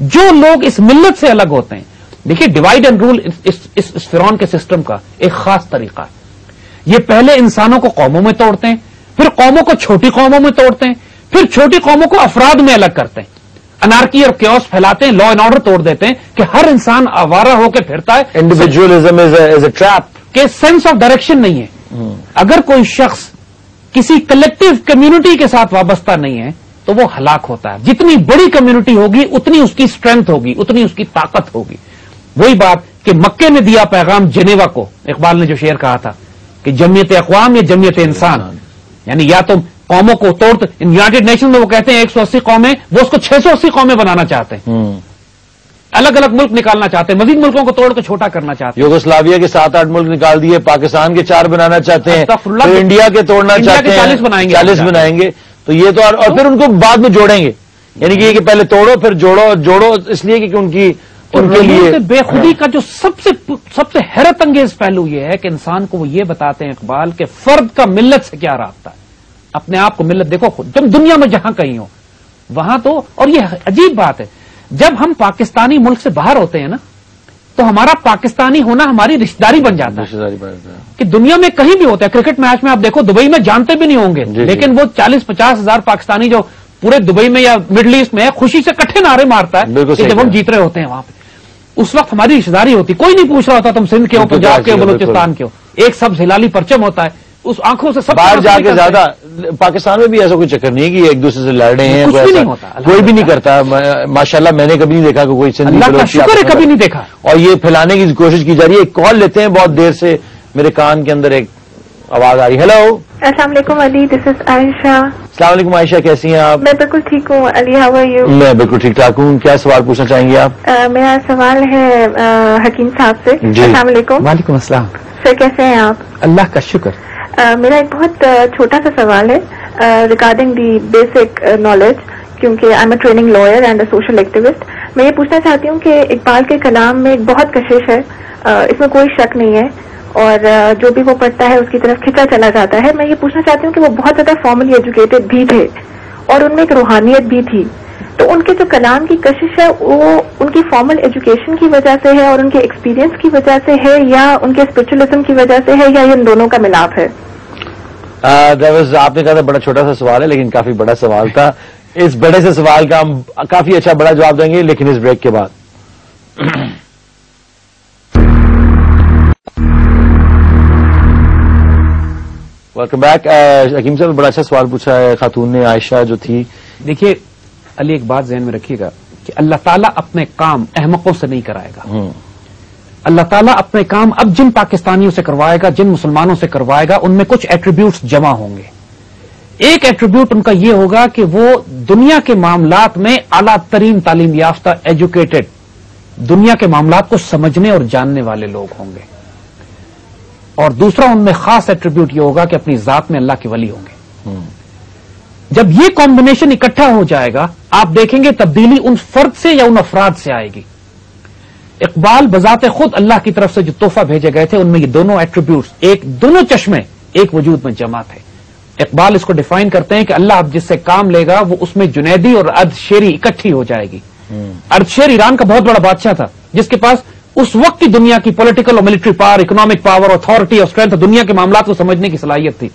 जो लोग इस मिल्लत से अलग होते हैं देखिए डिवाइड एंड रूल इस, इस, फिरौन के सिस्टम का एक खास तरीका ये पहले इंसानों को कौमों में तोड़ते हैं फिर कौमों को छोटी कौमों में तोड़ते हैं फिर छोटी कौमों को अफराद में अलग करते हैं। अनारकी और क्योस फैलाते हैं लॉ एंड ऑर्डर तोड़ देते हैं कि हर इंसान आवारा होकर फिरता है। इंडिविजुअलिज्म इज़ अ ट्रैप कि सेंस ऑफ़ डायरेक्शन नहीं है। अगर कोई शख्स किसी कलेक्टिव कम्युनिटी के साथ वाबस्ता नहीं है तो वो हलाक होता है। जितनी बड़ी कम्युनिटी होगी, उतनी उसकी स्ट्रेंथ होगी, उतनी उसकी ताकत होगी। वही बात कि मक्के ने दिया पैगाम जनेवा को, इकबाल ने जो शेर कहा था कि जमीयत अकवाम या जमीयत इंसान। यानी या तो कौमों को तोड़ यूनाइटेड नेशन में वो कहते हैं एक सौ अस्सी कौमें, वो उसको छह सौ अस्सी कौमें बनाना चाहते हैं। हम्म। अलग अलग मुल्क निकालना चाहते हैं मजीद मुल्कों को तोड़ के छोटा करना चाहते हैं। युगोस्लाविया के सात आठ मुल्क निकाल दिए पाकिस्तान के चार बनाना चाहते हैं फिर इंडिया के तोड़ना इंडिया चाहते हैं 40 बनाएँगे चालीस बनाएँगे। तो ये तो और, और फिर उनको बाद में जोड़ेंगे। यानी कि ये कि पहले तोड़ो फिर जोड़ो जोड़ो इसलिए कि उनकी तो उनके लिए बेखुदी का जो सबसे सबसे हैरत अंगेज पहलू ये है कि इंसान को वो ये बताते हैं इकबाल के फर्द का मिल्लत से क्या रहा है। अपने आप को मिल्लत देखो खुद जब दुनिया में जहाँ कहीं हो वहाँ तो और ये अजीब बात है जब हम पाकिस्तानी मुल्क से बाहर होते हैं ना तो हमारा पाकिस्तानी होना हमारी रिश्तेदारी बन जाता है। है। कि दुनिया में कहीं भी होता है क्रिकेट मैच में आप देखो दुबई में जानते भी नहीं होंगे। लेकिन वो चालीस पचास हज़ार पाकिस्तानी जो पूरे दुबई में या मिडल ईस्ट में खुशी से कट्ठे नारे मारता है कि जब हम जीत रहे होते हैं वहाँ पे। उस वक्त हमारी रिश्तेदारी होती कोई नहीं पूछ रहा होता तुम सिंध के हो पंजाब के हो। बलूचिस्तान के हो। एक सब हिलाली परचम होता है उस आँखों से सब बाहर जाके ज़्यादा पाकिस्तान में भी ऐसा कोई चक्कर नहीं है कि एक दूसरे से लड़ रहे हैं कुछ कोई भी नहीं होता, कोई भी नहीं करता। माशाल्लाह मैंने कभी नहीं देखा कि कोई सिंधी का शुक्र है कभी नहीं देखा। और ये फैलाने की कोशिश की जा रही है। एक कॉल लेते हैं बहुत देर से मेरे कान के अंदर एक आवाज़ आ रही। हेलो अस्सलाम वालेकुम अली दिस इज़ आयशा सलामकुम आयशा कैसी हैं आप? मैं बिल्कुल ठीक हूँ। अली हाउ आर यू मैं बिल्कुल ठीक ठाक हूँ। क्या सवाल पूछना चाहेंगे आप? मेरा सवाल है हकीम साहब से। जी। वालेकुम वालेकुम अस्सलाम। सर कैसे हैं आप? अल्लाह का शुक्र। मेरा एक बहुत छोटा सा सवाल है रिगार्डिंग दी बेसिक नॉलेज क्योंकि I am a training lawyer and a social activist मैं ये पूछना चाहती हूँ कि इकबाल के कलाम में एक बहुत कशिश है अ, इसमें कोई शक नहीं है और अ, जो भी वो पढ़ता है उसकी तरफ़ खिंचा चला जाता है। मैं ये पूछना चाहती हूँ कि वो बहुत ज़्यादा फॉर्मली एजुकेटेड भी थे और उनमें एक रूहानियत भी थी। तो उनके जो कलाम की कशिश है वो उनकी फॉर्मल एजुकेशन की वजह से है और उनके एक्सपीरियंस की वजह से है या उनके स्पिरिचुअलिज्म की वजह से है या इन दोनों का मिलाप है? That आपने कहा था बड़ा छोटा सा सवाल है लेकिन काफ़ी बड़ा सवाल था। इस बड़े से सवाल का हम काफ़ी अच्छा बड़ा जवाब देंगे लेकिन इस ब्रेक के बाद। वेलकम बैक हकीम साहब बड़ा अच्छा सवाल पूछा है खातून ने आयशा जो थी। देखिए अली एक बात जहन में रखिएगा कि अल्लाह ताला अपने काम अहमकों से नहीं कराएगा। हम्म, अल्लाह ताला अपने काम अब जिन पाकिस्तानियों से करवाएगा जिन मुसलमानों से करवाएगा उनमें कुछ एट्रीब्यूट्स जमा होंगे। एक एट्रीब्यूट उनका यह होगा कि वो दुनिया के मामलात में आला तरीन तालीम याफ्ता एजुकेटेड दुनिया के मामलात को समझने और जानने वाले लोग होंगे। और दूसरा उनमें खास एट्रीब्यूट यह होगा कि अपनी जात में अल्लाह के वली होंगे। जब ये कॉम्बिनेशन इकट्ठा हो जाएगा आप देखेंगे तब्दीली उन फर्द से या उन अफराद से आएगी। इकबाल बजाते खुद अल्लाह की तरफ़ से जो तोहफा भेजे गए थे उनमें ये दोनों एट्रीब्यूट्स एक दोनों चश्मे एक वजूद में जमा थे इकबाल इसको डिफाइन करते हैं कि अल्लाह अब जिससे काम लेगा वो उसमें जुनैदी और अर्धशेरी इकट्ठी हो जाएगी। अर्धशेर ईरान का बहुत बड़ा बादशाह था जिसके पास उस वक्त की दुनिया की पॉलिटिकल और military power economic power authority और स्ट्रेंथ दुनिया के मामला को समझने की सलाहियत थी।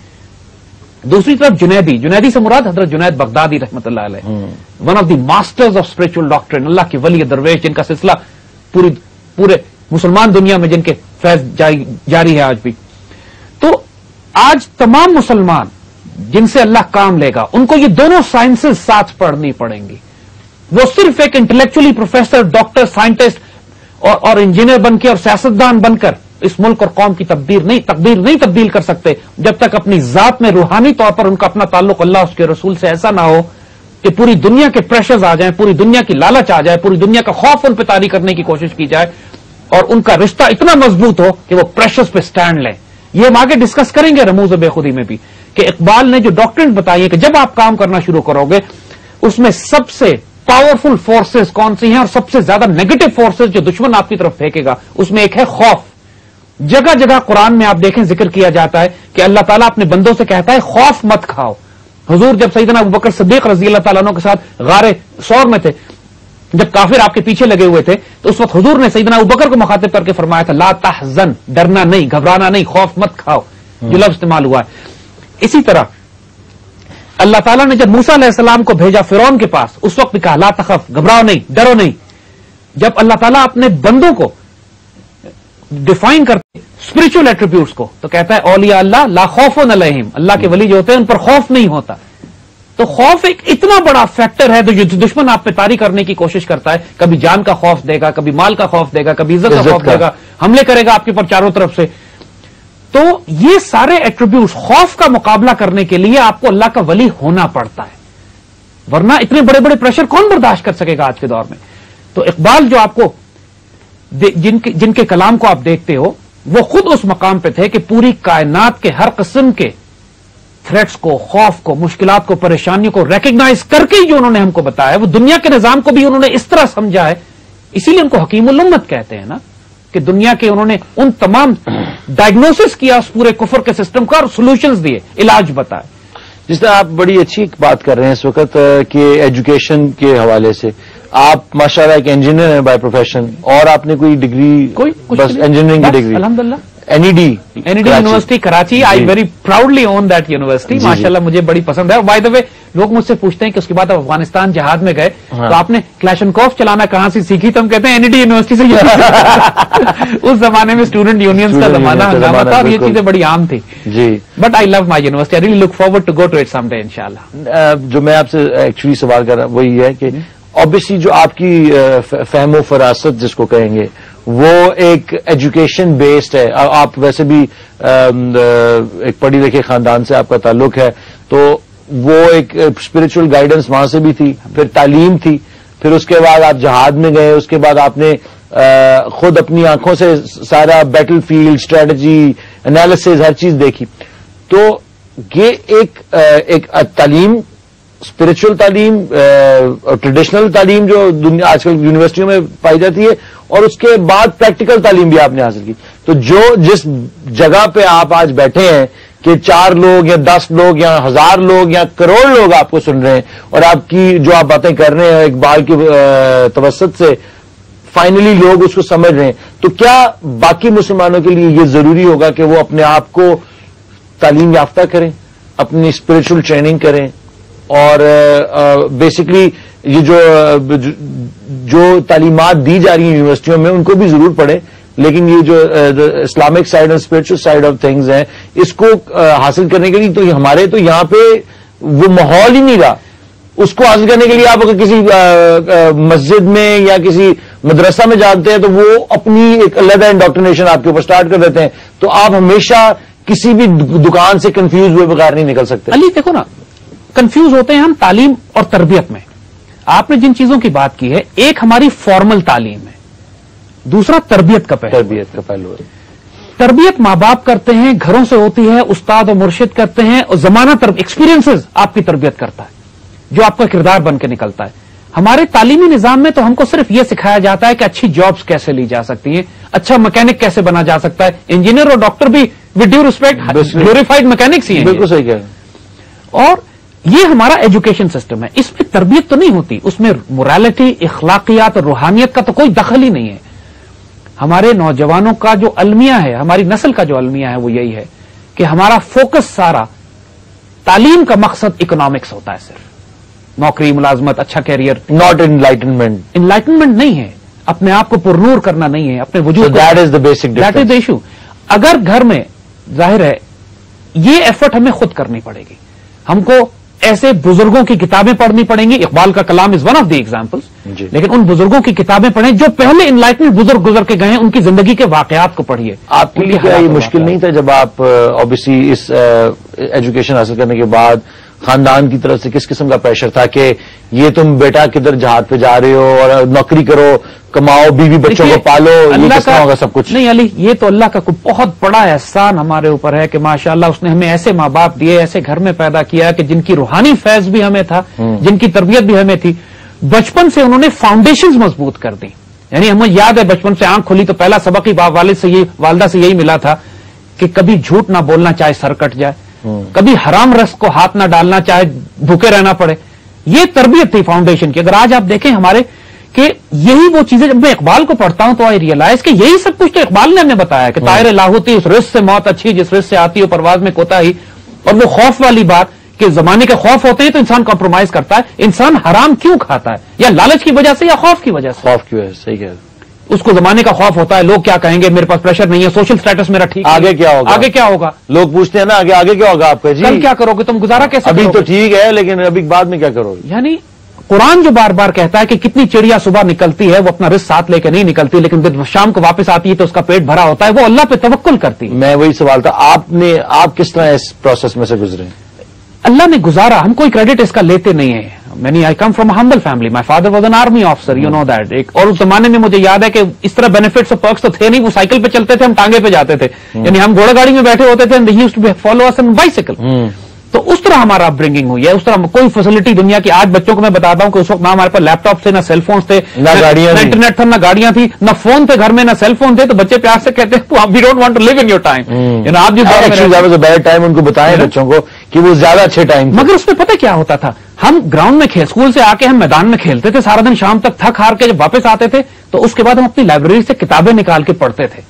दूसरी तरफ़ जुनैदी जुनैदी से मुराद हज़रत जुनैद बगदादी रहमत one of the masters of spiritual doctrine अल्लाह की वली दरवेश जिनका सिलसिला पूरी पूरे मुसलमान दुनिया में जिनके फैज जारी, जारी है आज भी। तो आज तमाम मुसलमान जिनसे अल्लाह काम लेगा उनको ये दोनों साइंसेस साथ पढ़नी पड़ेंगी। वो सिर्फ़ एक इंटेलेक्चुअली प्रोफेसर डॉक्टर साइंटिस्ट और, और इंजीनियर बनकर और सियासतदान बनकर इस मुल्क और कौम की तब्दील नहीं तकदीर नहीं तब्दील कर सकते जब तक अपनी जात में रूहानी तौर पर उनका अपना ताल्लुक अल्लाह उसके रसूल से ऐसा ना हो। कि पूरी दुनिया के प्रेशर्स आ जाएँ, पूरी दुनिया की लालच आ जाए, पूरी दुनिया का खौफ उन पर तारी करने की कोशिश की जाए और उनका रिश्ता इतना मज़बूत हो कि वो प्रेशर्स पे स्टैंड लें। ये हम आगे डिस्कस करेंगे रमूज बेखुदी में भी कि इकबाल ने जो डॉक्ट्रिन बताई है कि जब आप काम करना शुरू करोगे, उसमें सबसे पावरफुल फोर्सेस कौन सी हैं और सबसे ज़्यादा नेगेटिव फोर्सेस जो दुश्मन आपकी तरफ़ फेंकेगा, उसमें एक है खौफ। जगह जगह कुरान में आप देखें, ज़िक्र किया जाता है कि अल्लाह ताला अपने बंदों से कहता है, खौफ मत खाओ। हुजूर जब सईदना अबू बकर सिद्दीक रज़ी अल्लाह ताला के साथ गारे सौर में थे जब काफिर आपके पीछे लगे हुए थे तो उस वक्त हजूर ने सईदना अबू बकर को मुखातिब करके फरमाया था ला तहजन डरना नहीं घबराना नहीं खौफ मत खाओ जो लफ्ज इस्तेमाल हुआ है। इसी तरह अल्लाह ताला ने जब मूसा अलैहिस्सलाम को भेजा फिरौन के पास उस वक्त भी कहा ला तखफ घबराओ नहीं डरो नहीं। जब अल्लाह ताला अपने बंदों को डिफाइन करते स्पिरिचुअल एट्रीब्यूट्स को। तो कहता है औलिया अल्लाह ला खौफ अलहिम. अल्लाह के वली जो होते हैं उन पर खौफ नहीं होता। तो खौफ एक इतना बड़ा फैक्टर है तो जो दुश्मन आप पे तारी करने की कोशिश करता है। कभी जान का खौफ देगा कभी माल का खौफ देगा कभी इज़्ज़त का खौफ देगा हमले करेगा आपके ऊपर चारों तरफ़ से। तो ये सारे एट्रीब्यूट खौफ का मुकाबला करने के लिए आपको अल्लाह का वली होना पड़ता है। वरना इतने बड़े बड़े प्रेशर कौन बर्दाश्त कर सकेगा आज के दौर में? तो इकबाल जो आपको जिनके जिनके कलाम को आप देखते हो, वो खुद उस मकाम पे थे कि पूरी कायनात के हर किस्म के थ्रेट्स को, खौफ को मुश्किल को, परेशानियों को रिकग्नाइज करके ही जो उन्होंने हमको बताया, वो दुनिया के निज़ाम को भी उन्होंने इस तरह समझा है। इसीलिए उनको हकीम उम्मत कहते हैं ना, कि दुनिया के उन्होंने उन तमाम डायग्नोसिस किया उस पूरे कुफर के सिस्टम का और सोल्यूशन दिए, इलाज बताए। जिस तरह आप बड़ी अच्छी बात कर रहे हैं इस वक्त कि एजुकेशन के हवाले से आप माशाल्लाह एक इंजीनियर हैं बाय प्रोफेशन और आपने कोई डिग्री कोई बस इंजीनियरिंग की डिग्री अलहमदुल्ला NED NED university Karachi. I very proudly own that university माशाल्लाह मुझे बड़ी पसंद है। बाय द वे लोग मुझसे पूछते हैं कि उसके बाद आप अफ़गानिस्तान जहाज़ में गए हाँ। तो आपने क्लैशनकॉफ चलाना कहाँ से सीखी? तो हम कहते हैं एनईडी यूनिवर्सिटी से। उस जमाने में स्टूडेंट यूनियंस का जमाना हंगामा था और ये चीज़ें बड़ी आम थी। जी। But I love my university I really look forward to go to it someday इंशाल्लाह जो मैं आपसे एक्चुअली सवाल कर रहा हूँ वही है कि ऑब्वियसली जो आपकी फहमो फरासत जिसको कहेंगे, वो एक एजुकेशन बेस्ड है। आप वैसे भी एक पढ़ी लिखे खानदान से आपका ताल्लुक है तो वो एक स्पिरिचुअल गाइडेंस वहाँ से भी थी, फिर तालीम थी, फिर उसके बाद आप जहाज़ में गए, उसके बाद आपने खुद अपनी आँखों से सारा बैटल फ़ील्ड स्ट्रेटजी एनालिसिस हर चीज़ देखी। तो ये एक एक तालीम स्पिरिचुअल तालीम ट्रेडिशनल तालीम जो दुनिया आजकल यूनिवर्सिटियों में पाई जाती है और उसके बाद प्रैक्टिकल तालीम भी आपने हासिल की तो जो जिस जगह पे आप आज बैठे हैं कि चार लोग या दस लोग या हज़ार लोग या करोड़ लोग आपको सुन रहे हैं और आपकी जो आप बातें कर रहे हैं इकबाल की तवसत से फाइनली लोग उसको समझ रहे हैं तो क्या बाकी मुसलमानों के लिए यह ज़रूरी होगा कि वो अपने आप को तालीम याफ्ता करें अपनी स्पिरिचुअल ट्रेनिंग करें और बेसिकली ये जो जो तालीमत दी जा रही है यूनिवर्सिटियों में, उनको भी ज़रूर पढ़े। लेकिन ये जो इस्लामिक साइड और स्पिरिचुअल साइड ऑफ़ थिंग्स हैं, इसको हासिल करने के लिए तो हमारे तो यहाँ पे वो माहौल ही नहीं रहा। उसको हासिल करने के लिए आप अगर किसी मस्जिद में या किसी मदरसा में जानते हैं तो वो अपनी एक अलग इंडोक्ट्रिनेशन आपके ऊपर स्टार्ट कर देते हैं। तो आप हमेशा किसी भी दुकान से कंफ्यूज हुए बगैर नहीं निकल सकते। अली, देखो ना कंफ्यूज होते हैं हम तालीम और तरबियत में। आपने जिन चीज़ों की बात की है एक हमारी फॉर्मल तालीम है दूसरा तरबियत का पहलू तरबियत का पहलू है। तरबियत माँ बाप करते हैं घरों से होती है उस्ताद और मुर्शिद करते हैं और जमाना तरब एक्सपीरियंसेस आपकी तरबियत करता है जो आपका किरदार बन के निकलता है। हमारे तालीमी निज़ाम में तो हमको सिर्फ़ यह सिखाया जाता है कि अच्छी जॉब्स कैसे ली जा सकती हैं अच्छा मैकेनिक कैसे बना जा सकता है। इंजीनियर और डॉक्टर भी with due respect glorified mechanics ही बिल्कुल सही कह और ये हमारा एजुकेशन सिस्टम है। इसमें तरबियत तो नहीं होती। उसमें मोरालिटी इखलाकियात और रूहानियत का तो कोई दखल ही नहीं है। हमारे नौजवानों का जो अलमिया है हमारी नस्ल का जो अलमिया है वो यही है कि हमारा फोकस सारा तालीम का मकसद इकोनॉमिक्स होता है सिर्फ़। नौकरी मुलाजमत अच्छा कैरियर नॉट इनलाइटनमेंट इनलाइटनमेंट नहीं है। अपने आप को पुरनूर करना नहीं है अपने वजूद that is the basic that is the issue अगर घर में ज़ाहिर है ये एफर्ट हमें खुद करनी पड़ेगी। हमको ऐसे बुज़ुर्गों की किताबें पढ़नी पड़ेंगी। इकबाल का कलाम is one of the examples लेकिन उन बुज़ुर्गों की किताबें पढ़ें जो पहले इनलाइटमेंट बुज़ुर्ग गुजर के गए हैं उनकी ज़िंदगी के वाकयात को पढ़िए। आपके लिए क्या ये मुश्किल नहीं था जब आप ऑब्वियसली इस एजुकेशन हासिल करने के बाद खानदान की तरफ़ से किस किस्म का प्रेशर था कि ये तुम बेटा किधर जहाज़ पे जा रहे हो और नौकरी करो कमाओ बीवी बच्चों को पालो अल्लाह का होगा सब कुछ नहीं अली ये तो अल्लाह का बहुत बड़ा एहसान हमारे ऊपर है कि माशाल्लाह उसने हमें ऐसे माँ बाप दिए ऐसे घर में पैदा किया कि जिनकी रूहानी फैज भी हमें था हम्म। जिनकी तरबियत भी हमें थी बचपन से उन्होंने फाउंडेशन मज़बूत कर दी यानी हमें याद है बचपन से आँख खुली तो पहला सबक ही वालिद से ये वालदा से यही मिला था कि कभी झूठ ना बोलना चाहे सर कट जाए। कभी हराम रस को हाथ ना डालना चाहे भूखे रहना पड़े। ये तरबियत थी फाउंडेशन की। अगर आज आप देखें हमारे कि यही वो चीज़ें जब मैं इकबाल को पढ़ता हूँ तो आई रियलाइज़ कि यही सब कुछ तो इकबाल ने हमें बताया कि तायर लाहौती उस रिस से मौत अच्छी जिस रिस्क से आती है परवाज में कोता ही। और वो खौफ वाली बात कि जमाने के खौफ होते हैं तो इंसान कॉम्प्रोमाइज करता है। इंसान हराम क्यों खाता है? या लालच की वजह से या खौफ की वजह से? खौफ की वजह से सही कह उसको जमाने का खौफ होता है लोग क्या कहेंगे मेरे पास प्रेशर नहीं है सोशल स्टेटस मेरा ठीक आगे। क्या होगा? आगे क्या होगा? लोग पूछते हैं ना आगे आगे क्या होगा आपका? जी। कल क्या करोगे? तुम गुजारा कैसे अभी तो ठीक है लेकिन अभी बाद में क्या करोगे? यानी कुरान जो बार बार कहता है कि कितनी चिड़िया सुबह निकलती है वो अपना रिस्क साथ लेकर नहीं निकलती लेकिन जब शाम को वापस आती है तो उसका पेट भरा होता है वो अल्लाह पे तवक्ल करती है। मैं वही सवाल था आपने आप किस तरह इस प्रोसेस में से गुजरे? अल्लाह ने गुजारा हम कोई क्रेडिट इसका लेते नहीं है। Many I come from humble family my father was an army officer you know that एक और उस जमाने में मुझे याद है कि इस तरह बेनिफिट्स और पर्क्स तो थे नहीं वो साइकिल पे चलते थे हम टांगे पे जाते थे। यानी हम घोड़ा गाड़ी में बैठे होते थे and follow us an bicycle तो उस तरह हमारा अपब्रिंगिंग हुई है उस तरह कोई फैसिलिटी दुनिया की आज बच्चों को मैं बताता हूँ कि उस वक्त ना हमारे पास लैपटॉप थे ना सेलफोन थे ना गाड़ियाँ ना। इंटरनेट था ना गाड़ियाँ थी ना फ़ोन थे घर में ना सेल फ़ोन थे तो बच्चे प्यार से कहते हैं we don't want to live in your time आप जो बैड टाइम उनको बताएँ? बच्चों को। कि वो ज़्यादा अच्छे टाइम मगर उसमें पता क्या होता था? हम ग्राउंड में खेल स्कूल से आके हम मैदान में खेलते थे सारा दिन शाम तक थक हार के जब वापस आते थे तो उसके बाद हम अपनी लाइब्रेरी से किताबें निकाल के पढ़ते थे।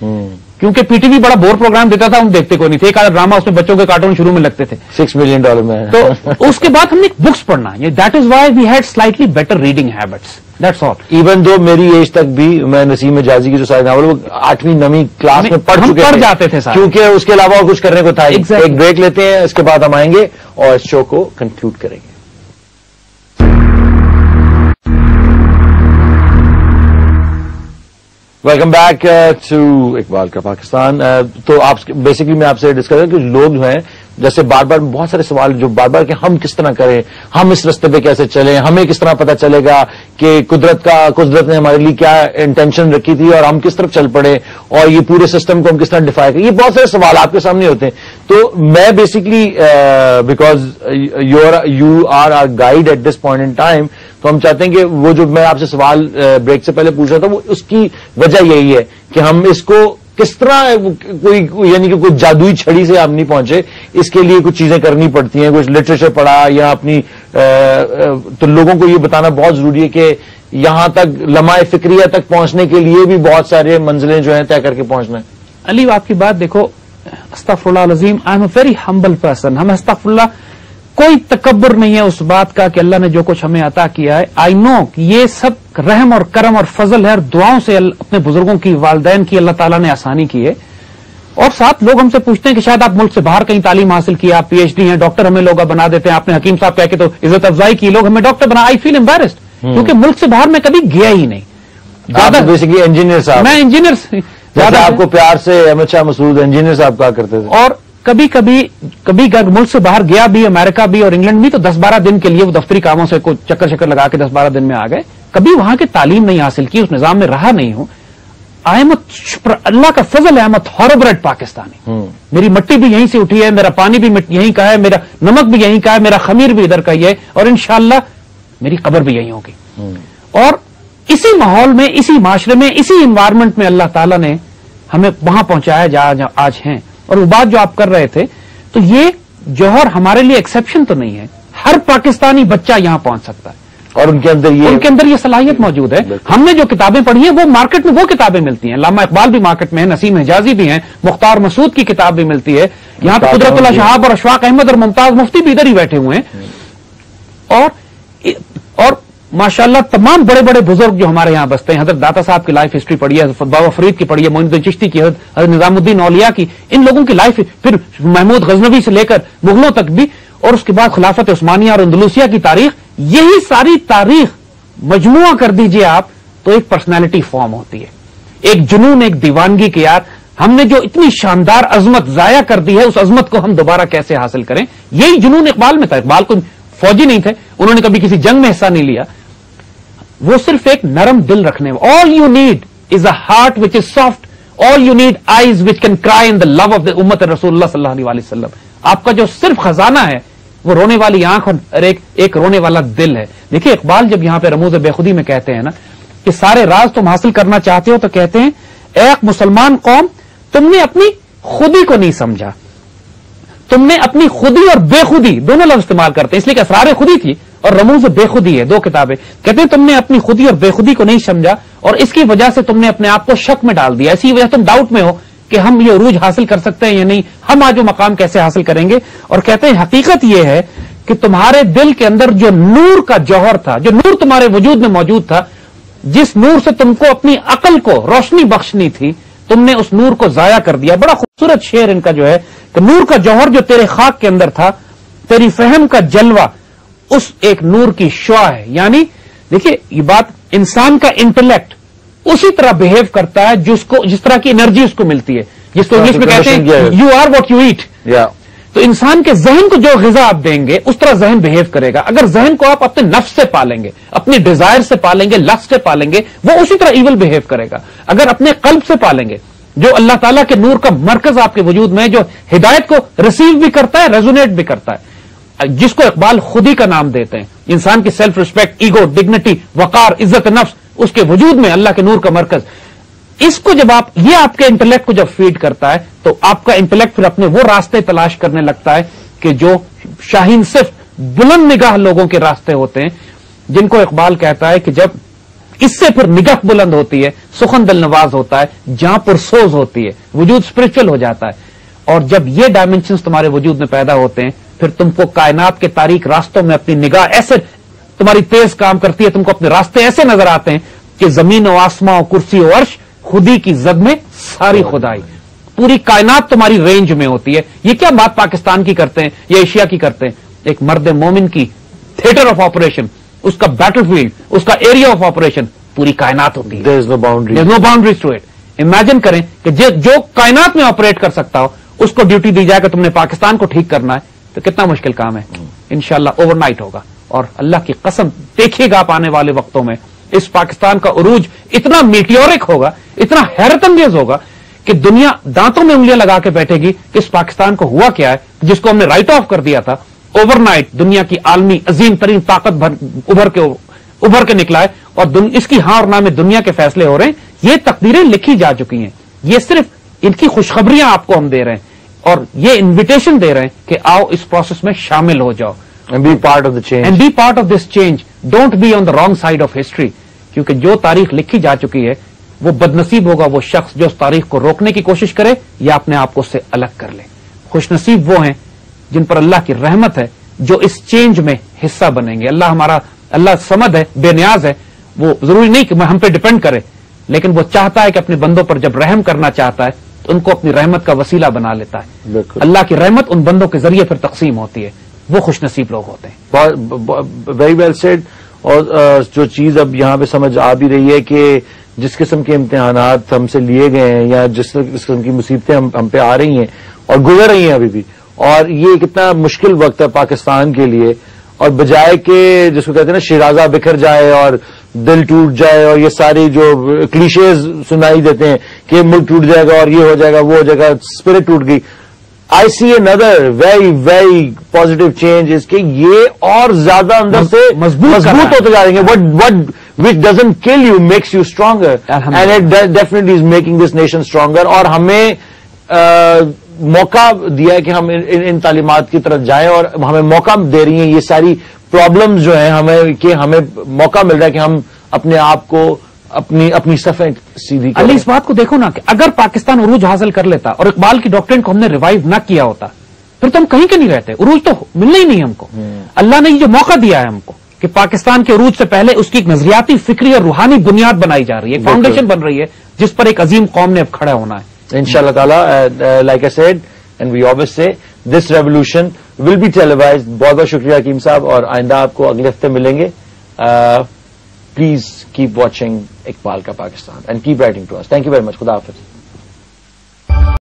क्योंकि पीटीवी बड़ा बोर प्रोग्राम देता था हम देखते कोई नहीं थे। एक आधा ड्रामा उसमें बच्चों के कार्टून शुरू में लगते थे। सिक्स मिलियन डॉलर में। तो उसके बाद हमने बुक्स पढ़ना। ये that is why we had slightly better reading habits that's all even though मेरी एज तक भी मैं नसीम जाजी की जो सारे नावल वो आठवीं नवीं क्लास में- पढ़ चुके पढ़ जाते थे क्योंकि उसके अलावा और कुछ करने को था Exactly. एक ब्रेक लेते हैं इसके बाद हम आएँगे और इस शो को कंक्लूड करेंगे। वेलकम बैक टू इकबाल का पाकिस्तान Uh, तो आप बेसिकली मैं आपसे डिस्कस कर कि लोग जो हैं जैसे बार बार बहुत सारे सवाल जो बार बार कि हम किस तरह करें, हम इस रास्ते पे कैसे चलें, हमें किस तरह पता चलेगा कि कुदरत का, कुदरत ने हमारे लिए क्या इंटेंशन रखी थी और हम किस तरफ़ चल पड़े और ये पूरे सिस्टम को हम किस तरह डिफाई करें। ये बहुत सारे सवाल आपके सामने होते हैं। तो मैं basically because your you are are guide at this point in time तो हम चाहते हैं कि वो जो मैं आपसे सवाल ब्रेक से पहले पूछ रहा था, वो उसकी वजह यही है कि हम इसको किस तरह कोई यानी कि कोई जादुई छड़ी से आप नहीं पहुँचे, इसके लिए कुछ चीज़ें करनी पड़ती हैं, कुछ लिटरेचर पढ़ा, या अपनी तो लोगों को ये बताना बहुत ज़रूरी है कि यहाँ तक लमाए फिक्रिया तक पहुँचने के लिए भी बहुत सारे मंजिलें जो हैं तय करके पहुँचना है। अली, आपकी बात देखो अस्तफुल्ला अजीम I am a very humble person हम अस्तफुल्ला कोई तकबर नहीं है उस बात का कि अल्लाह ने जो कुछ हमें अता किया है। आई नो ये सब रहम और करम और फजल है और दुआओं से अपने बुज़ुर्गों की वालदेन की अल्लाह ताला ने आसानी की है। और साथ लोग हमसे पूछते हैं कि शायद आप मुल्क से बाहर कहीं तालीम हासिल की आप पीएचडी हैं डॉक्टर हमें लोग बना देते हैं आपने हकीम साहब कह के तो इज़्ज़त अफजाई की लोग हमें डॉक्टर बना आई फील एम्बेस्ड क्योंकि मुल्क से बाहर मैं कभी गया ही नहीं। आप बेसिकली इंजीनियर साहब। मैं इंजीनियर ज़्यादा आपको प्यार से अमित शाह मसूद इंजीनियर साहब कहा करते थे। और कभी कभी कभी मुल्क से बाहर गया भी अमेरिका भी और इंग्लैंड भी तो 10-12 दिन के लिए वो दफ्तरी कामों से कुछ चक्कर चक्कर लगा के 10-12 दिन में आ गए। कभी वहाँ की तालीम नहीं हासिल की उस निज़ाम में रहा नहीं हूँ। आई एम अल्लाह का फजल है थॉरोब्रेड पाकिस्तानी। मेरी मट्टी भी यहीं से उठी है मेरा पानी भी यहीं का है मेरा नमक भी यहीं का है मेरा खमीर भी इधर का ही है और इंशाला मेरी कब्र भी यहीं होगी। और इसी माहौल में इसी माशरे में इसी इन्वायरमेंट में अल्लाह ताला ने हमें वहाँ पहुँचाया जहाँ आज हैं। और वो बात जो आप कर रहे थे तो ये जौहर हमारे लिए एक्सेप्शन तो नहीं है। हर पाकिस्तानी बच्चा यहाँ पहुँच सकता है। और उनके अंदर ये उनके अंदर ये सलाहियत मौजूद है। हमने जो किताबें पढ़ी हैं वो मार्केट में वो किताबें मिलती हैं। लामा इकबाल भी मार्केट में है नसीम हिजाजी भी हैं मुख्तार मसूद की किताब भी मिलती है। यहाँ पे मुख्तार कुदरतुल्ला शहाब और अशफाक अहमद और मुमताज़ मुफ्ती भी इधर ही बैठे हुए हैं। और माशाल्लाह, तमाम बड़े बड़े बुज़ुर्ग जो हमारे यहाँ बसते हैं, हज़रत दाता साहब की लाइफ हिस्ट्री पढ़ी है बाबा फरीद की पढ़ी है, मोइनुद्दीन चिश्ती की, हज़रत हज़रत निजामुद्दीन औलिया की, इन लोगों की लाइफ फिर महमूद गजनवी से लेकर मुगलों तक भी, और उसके बाद खिलाफत उस्मानिया और अंदलूसिया की तारीख, यही सारी तारीख मजमुआ कर दीजिए आप तो एक पर्सनैलिटी फॉर्म होती है। एक जुनून, एक दीवानगी के यार हमने जो इतनी शानदार अजमत जाया कर दी है, उस अजमत को हम दोबारा कैसे हासिल करें? यही जुनून इकबाल में था। इकबाल को फौजी नहीं थे, उन्होंने कभी किसी जंग में हिस्सा नहीं लिया। वो सिर्फ़ एक नरम दिल रखने all you need is a heart which is soft all you need eyes which can cry in the love of the उम्मत सल्लल्लाहु आपका जो सिर्फ़ खजाना है, वो रोने वाली आँख और एक एक रोने वाला दिल है। देखिए, इकबाल जब यहाँ पे रमूज बेखुदी में कहते हैं ना कि सारे राज तुम हासिल करना चाहते हो तो कहते हैं एक मुसलमान कौम, तुमने अपनी खुदी को नहीं समझा। तुमने अपनी खुदी और बेखुदी, दोनों लफ्ज इस्तेमाल करते हैं, इसलिए असरार खुदी थी और रमूज बेखुदी है, दो किताबें। कहते तुमने अपनी खुदी और बेखुदी को नहीं समझा और इसकी वजह से तुमने अपने आप को शक में डाल दिया। इसी वजह तुम डाउट में हो कि हम ये अरूज हासिल कर सकते हैं या नहीं, हम आज वो मकाम कैसे हासिल करेंगे? और कहते हैं, हकीकत यह है कि तुम्हारे दिल के अंदर जो नूर का जौहर था, जो नूर तुम्हारे वजूद में मौजूद था, जिस नूर से तुमको अपनी अकल को रोशनी बख्शनी थी, तुमने उस नूर को जाया कर दिया। बड़ा खूबसूरत शेर इनका जो है कि नूर का जौहर जो तेरे खाक के अंदर था तेरी फहम का जलवा उस एक नूर की शुआ है। यानी देखिए ये बात इंसान का इंटेलेक्ट उसी तरह बिहेव करता है जिसको जिस तरह की एनर्जी उसको मिलती है। जिसको इंग्लिश में कहते हैं you are what you eat तो इंसान के जहन को जो गजा आप देंगे उस तरह जहन बिहेव करेगा। अगर जहन को आप अपने नफ्स से पालेंगे अपने डिज़ायर से पालेंगे लफ्स से पालेंगे वो उसी तरह इवल बिहेव करेगा। अगर अपने कल्ब से पालेंगे जो अल्लाह ताला के नूर का मरकज आपके वजूद में है, जो हिदायत को रिसीव भी करता है रेजोनेट भी करता है। जिसको इकबाल खुदी का नाम देते हैं। इंसान की सेल्फ रिस्पेक्ट ईगो डिग्निटी वकार इज़्ज़त नफ्स उसके वजूद में अल्लाह के नूर का मरकज। इसको जब आप ये आपके इंटेलेक्ट को जब फ़ीड करता है तो आपका इंटेलेक्ट फिर अपने वो रास्ते तलाश करने लगता है कि जो शाहीन सिर्फ़ बुलंद निगाह लोगों के रास्ते होते हैं जिनको इकबाल कहता है कि जब इससे फिर निगाह बुलंद होती है सुखन दिल नवाज़ होता है, जहाँ पुरसोज होती है, वजूद स्पिरिचुअल हो जाता है। और जब ये डायमेंशन तुम्हारे वजूद में पैदा होते हैं, फिर तुमको कायनात के तारीख रास्तों में अपनी निगाह ऐसे, तुम्हारी तेज काम करती है, तुमको अपने रास्ते ऐसे नज़र आते हैं कि ज़मीन और आसमां और कुर्सी और अर्श, खुदी की जद में सारी खुदाई। पूरी कायनात तुम्हारी रेंज में होती है। ये क्या बात पाकिस्तान की करते हैं, या एशिया की करते हैं? एक मर्द मोमिन की थिएटर ऑफ़ ऑपरेशन उसका बैटलफील्ड उसका एरिया ऑफ़ ऑपरेशन पूरी कायनात होती है। No boundary no boundaries to it imagine करें कि जो जो कायनात में ऑपरेट कर सकता हो उसको ड्यूटी दी जाए कि तुमने पाकिस्तान को ठीक करना है तो कितना मुश्किल काम है। इंशाल्लाह ओवरनाइट होगा। और अल्लाह की कसम देखिएगा आप आने वाले वक्तों में इस पाकिस्तान का उरूज इतना मीटियोरिक होगा इतना हैरत अंगेज होगा कि दुनिया दांतों में उंगलियाँ लगा के बैठेगी कि इस पाकिस्तान को हुआ क्या है जिसको हमने राइट ऑफ़ कर दिया था। ओवरनाइट दुनिया की आलमी अजीम तरीन ताकत भर उभर के उभर के निकला है और इसकी हाँ और ना में दुनिया के फैसले हो रहे हैं। ये तकदीरें लिखी जा चुकी हैं। ये सिर्फ़ इनकी खुशखबरियाँ आपको हम दे रहे हैं और ये इन्विटेशन दे रहे हैं कि आओ इस प्रोसेस में शामिल हो जाओ। And be part of the change and be part of this change don't be on the wrong side of history क्योंकि जो तारीख लिखी जा चुकी है वो बदनसीब होगा वो शख्स जो उस तारीख को रोकने की कोशिश करे या अपने आप को उससे अलग कर ले। खुशनसीब वो हैं जिन पर अल्लाह की रहमत है जो इस चेंज में हिस्सा बनेंगे। अल्लाह हमारा अल्लाह समद है बेनियाज है। वो ज़रूरी नहीं कि हम पे डिपेंड करे लेकिन वो चाहता है कि अपने बंदों पर जब रहम करना चाहता है तो उनको अपनी रहमत का वसीला बना लेता है। अल्लाह की रहमत उन बंदों के ज़रिए फिर तकसीम होती है। वो खुशनसीब लोग होते हैं। वेरी वेल सेड और जो चीज़ अब यहाँ पे समझ आ भी रही है कि जिस किस्म के इम्तिहान हमसे लिए गए हैं या जिस किस्म की मुसीबतें हम, हम पे आ रही हैं और गुजर रही हैं अभी भी और ये कितना मुश्किल वक्त है पाकिस्तान के लिए। और बजाय के जिसको कहते हैं ना शिराजा बिखर जाए और दिल टूट जाए और ये सारी जो क्लीशेज सुनाई देते हैं कि मुल्क टूट जाएगा और ये हो जाएगा वो हो जाएगा स्पिरिट टूट गई। I see another very very positive change इसके ये और ज़्यादा अंदर से मज़बूत होते जा रहे हैं। What what which doesn't kill you makes you stronger and it definitely is making this nation stronger और हमें uh, मौका दिया है कि हम इन, इन, इन तालीमत की तरफ़ जाएँ और हमें मौका दे रही हैं। ये सारी प्रॉब्लम्स जो हैं हमें कि हमें मौका मिल रहा है कि हम अपने आप को अपनी अपनी सफे सीधी अली इस बात को देखो ना कि अगर पाकिस्तान उरूज हासिल कर लेता और इकबाल की डॉक्ट्रिन को हमने रिवाइव ना किया होता फिर तो हम कहीं के नहीं रहते। उरूज तो मिलना ही नहीं हमको। हम्म। अल्लाह ने जो मौका दिया है हमको कि पाकिस्तान के उरूज से पहले उसकी एक नजरियाती फिक्री और रूहानी बुनियाद बनाई जा रही है फाउंडेशन बन रही है जिस पर एक अजीम कौम ने अब खड़ा होना है। इनशाला ताला like I said and we obvious say this revolution will be televised बहुत बहुत शुक्रिया हकीम साहब और आइंदा आपको अगले हफ़्ते मिलेंगे प्लीज़ कीप वॉचिंग इकबाल का Pakistan and keep writing to us thank you very much खुदा हाफिज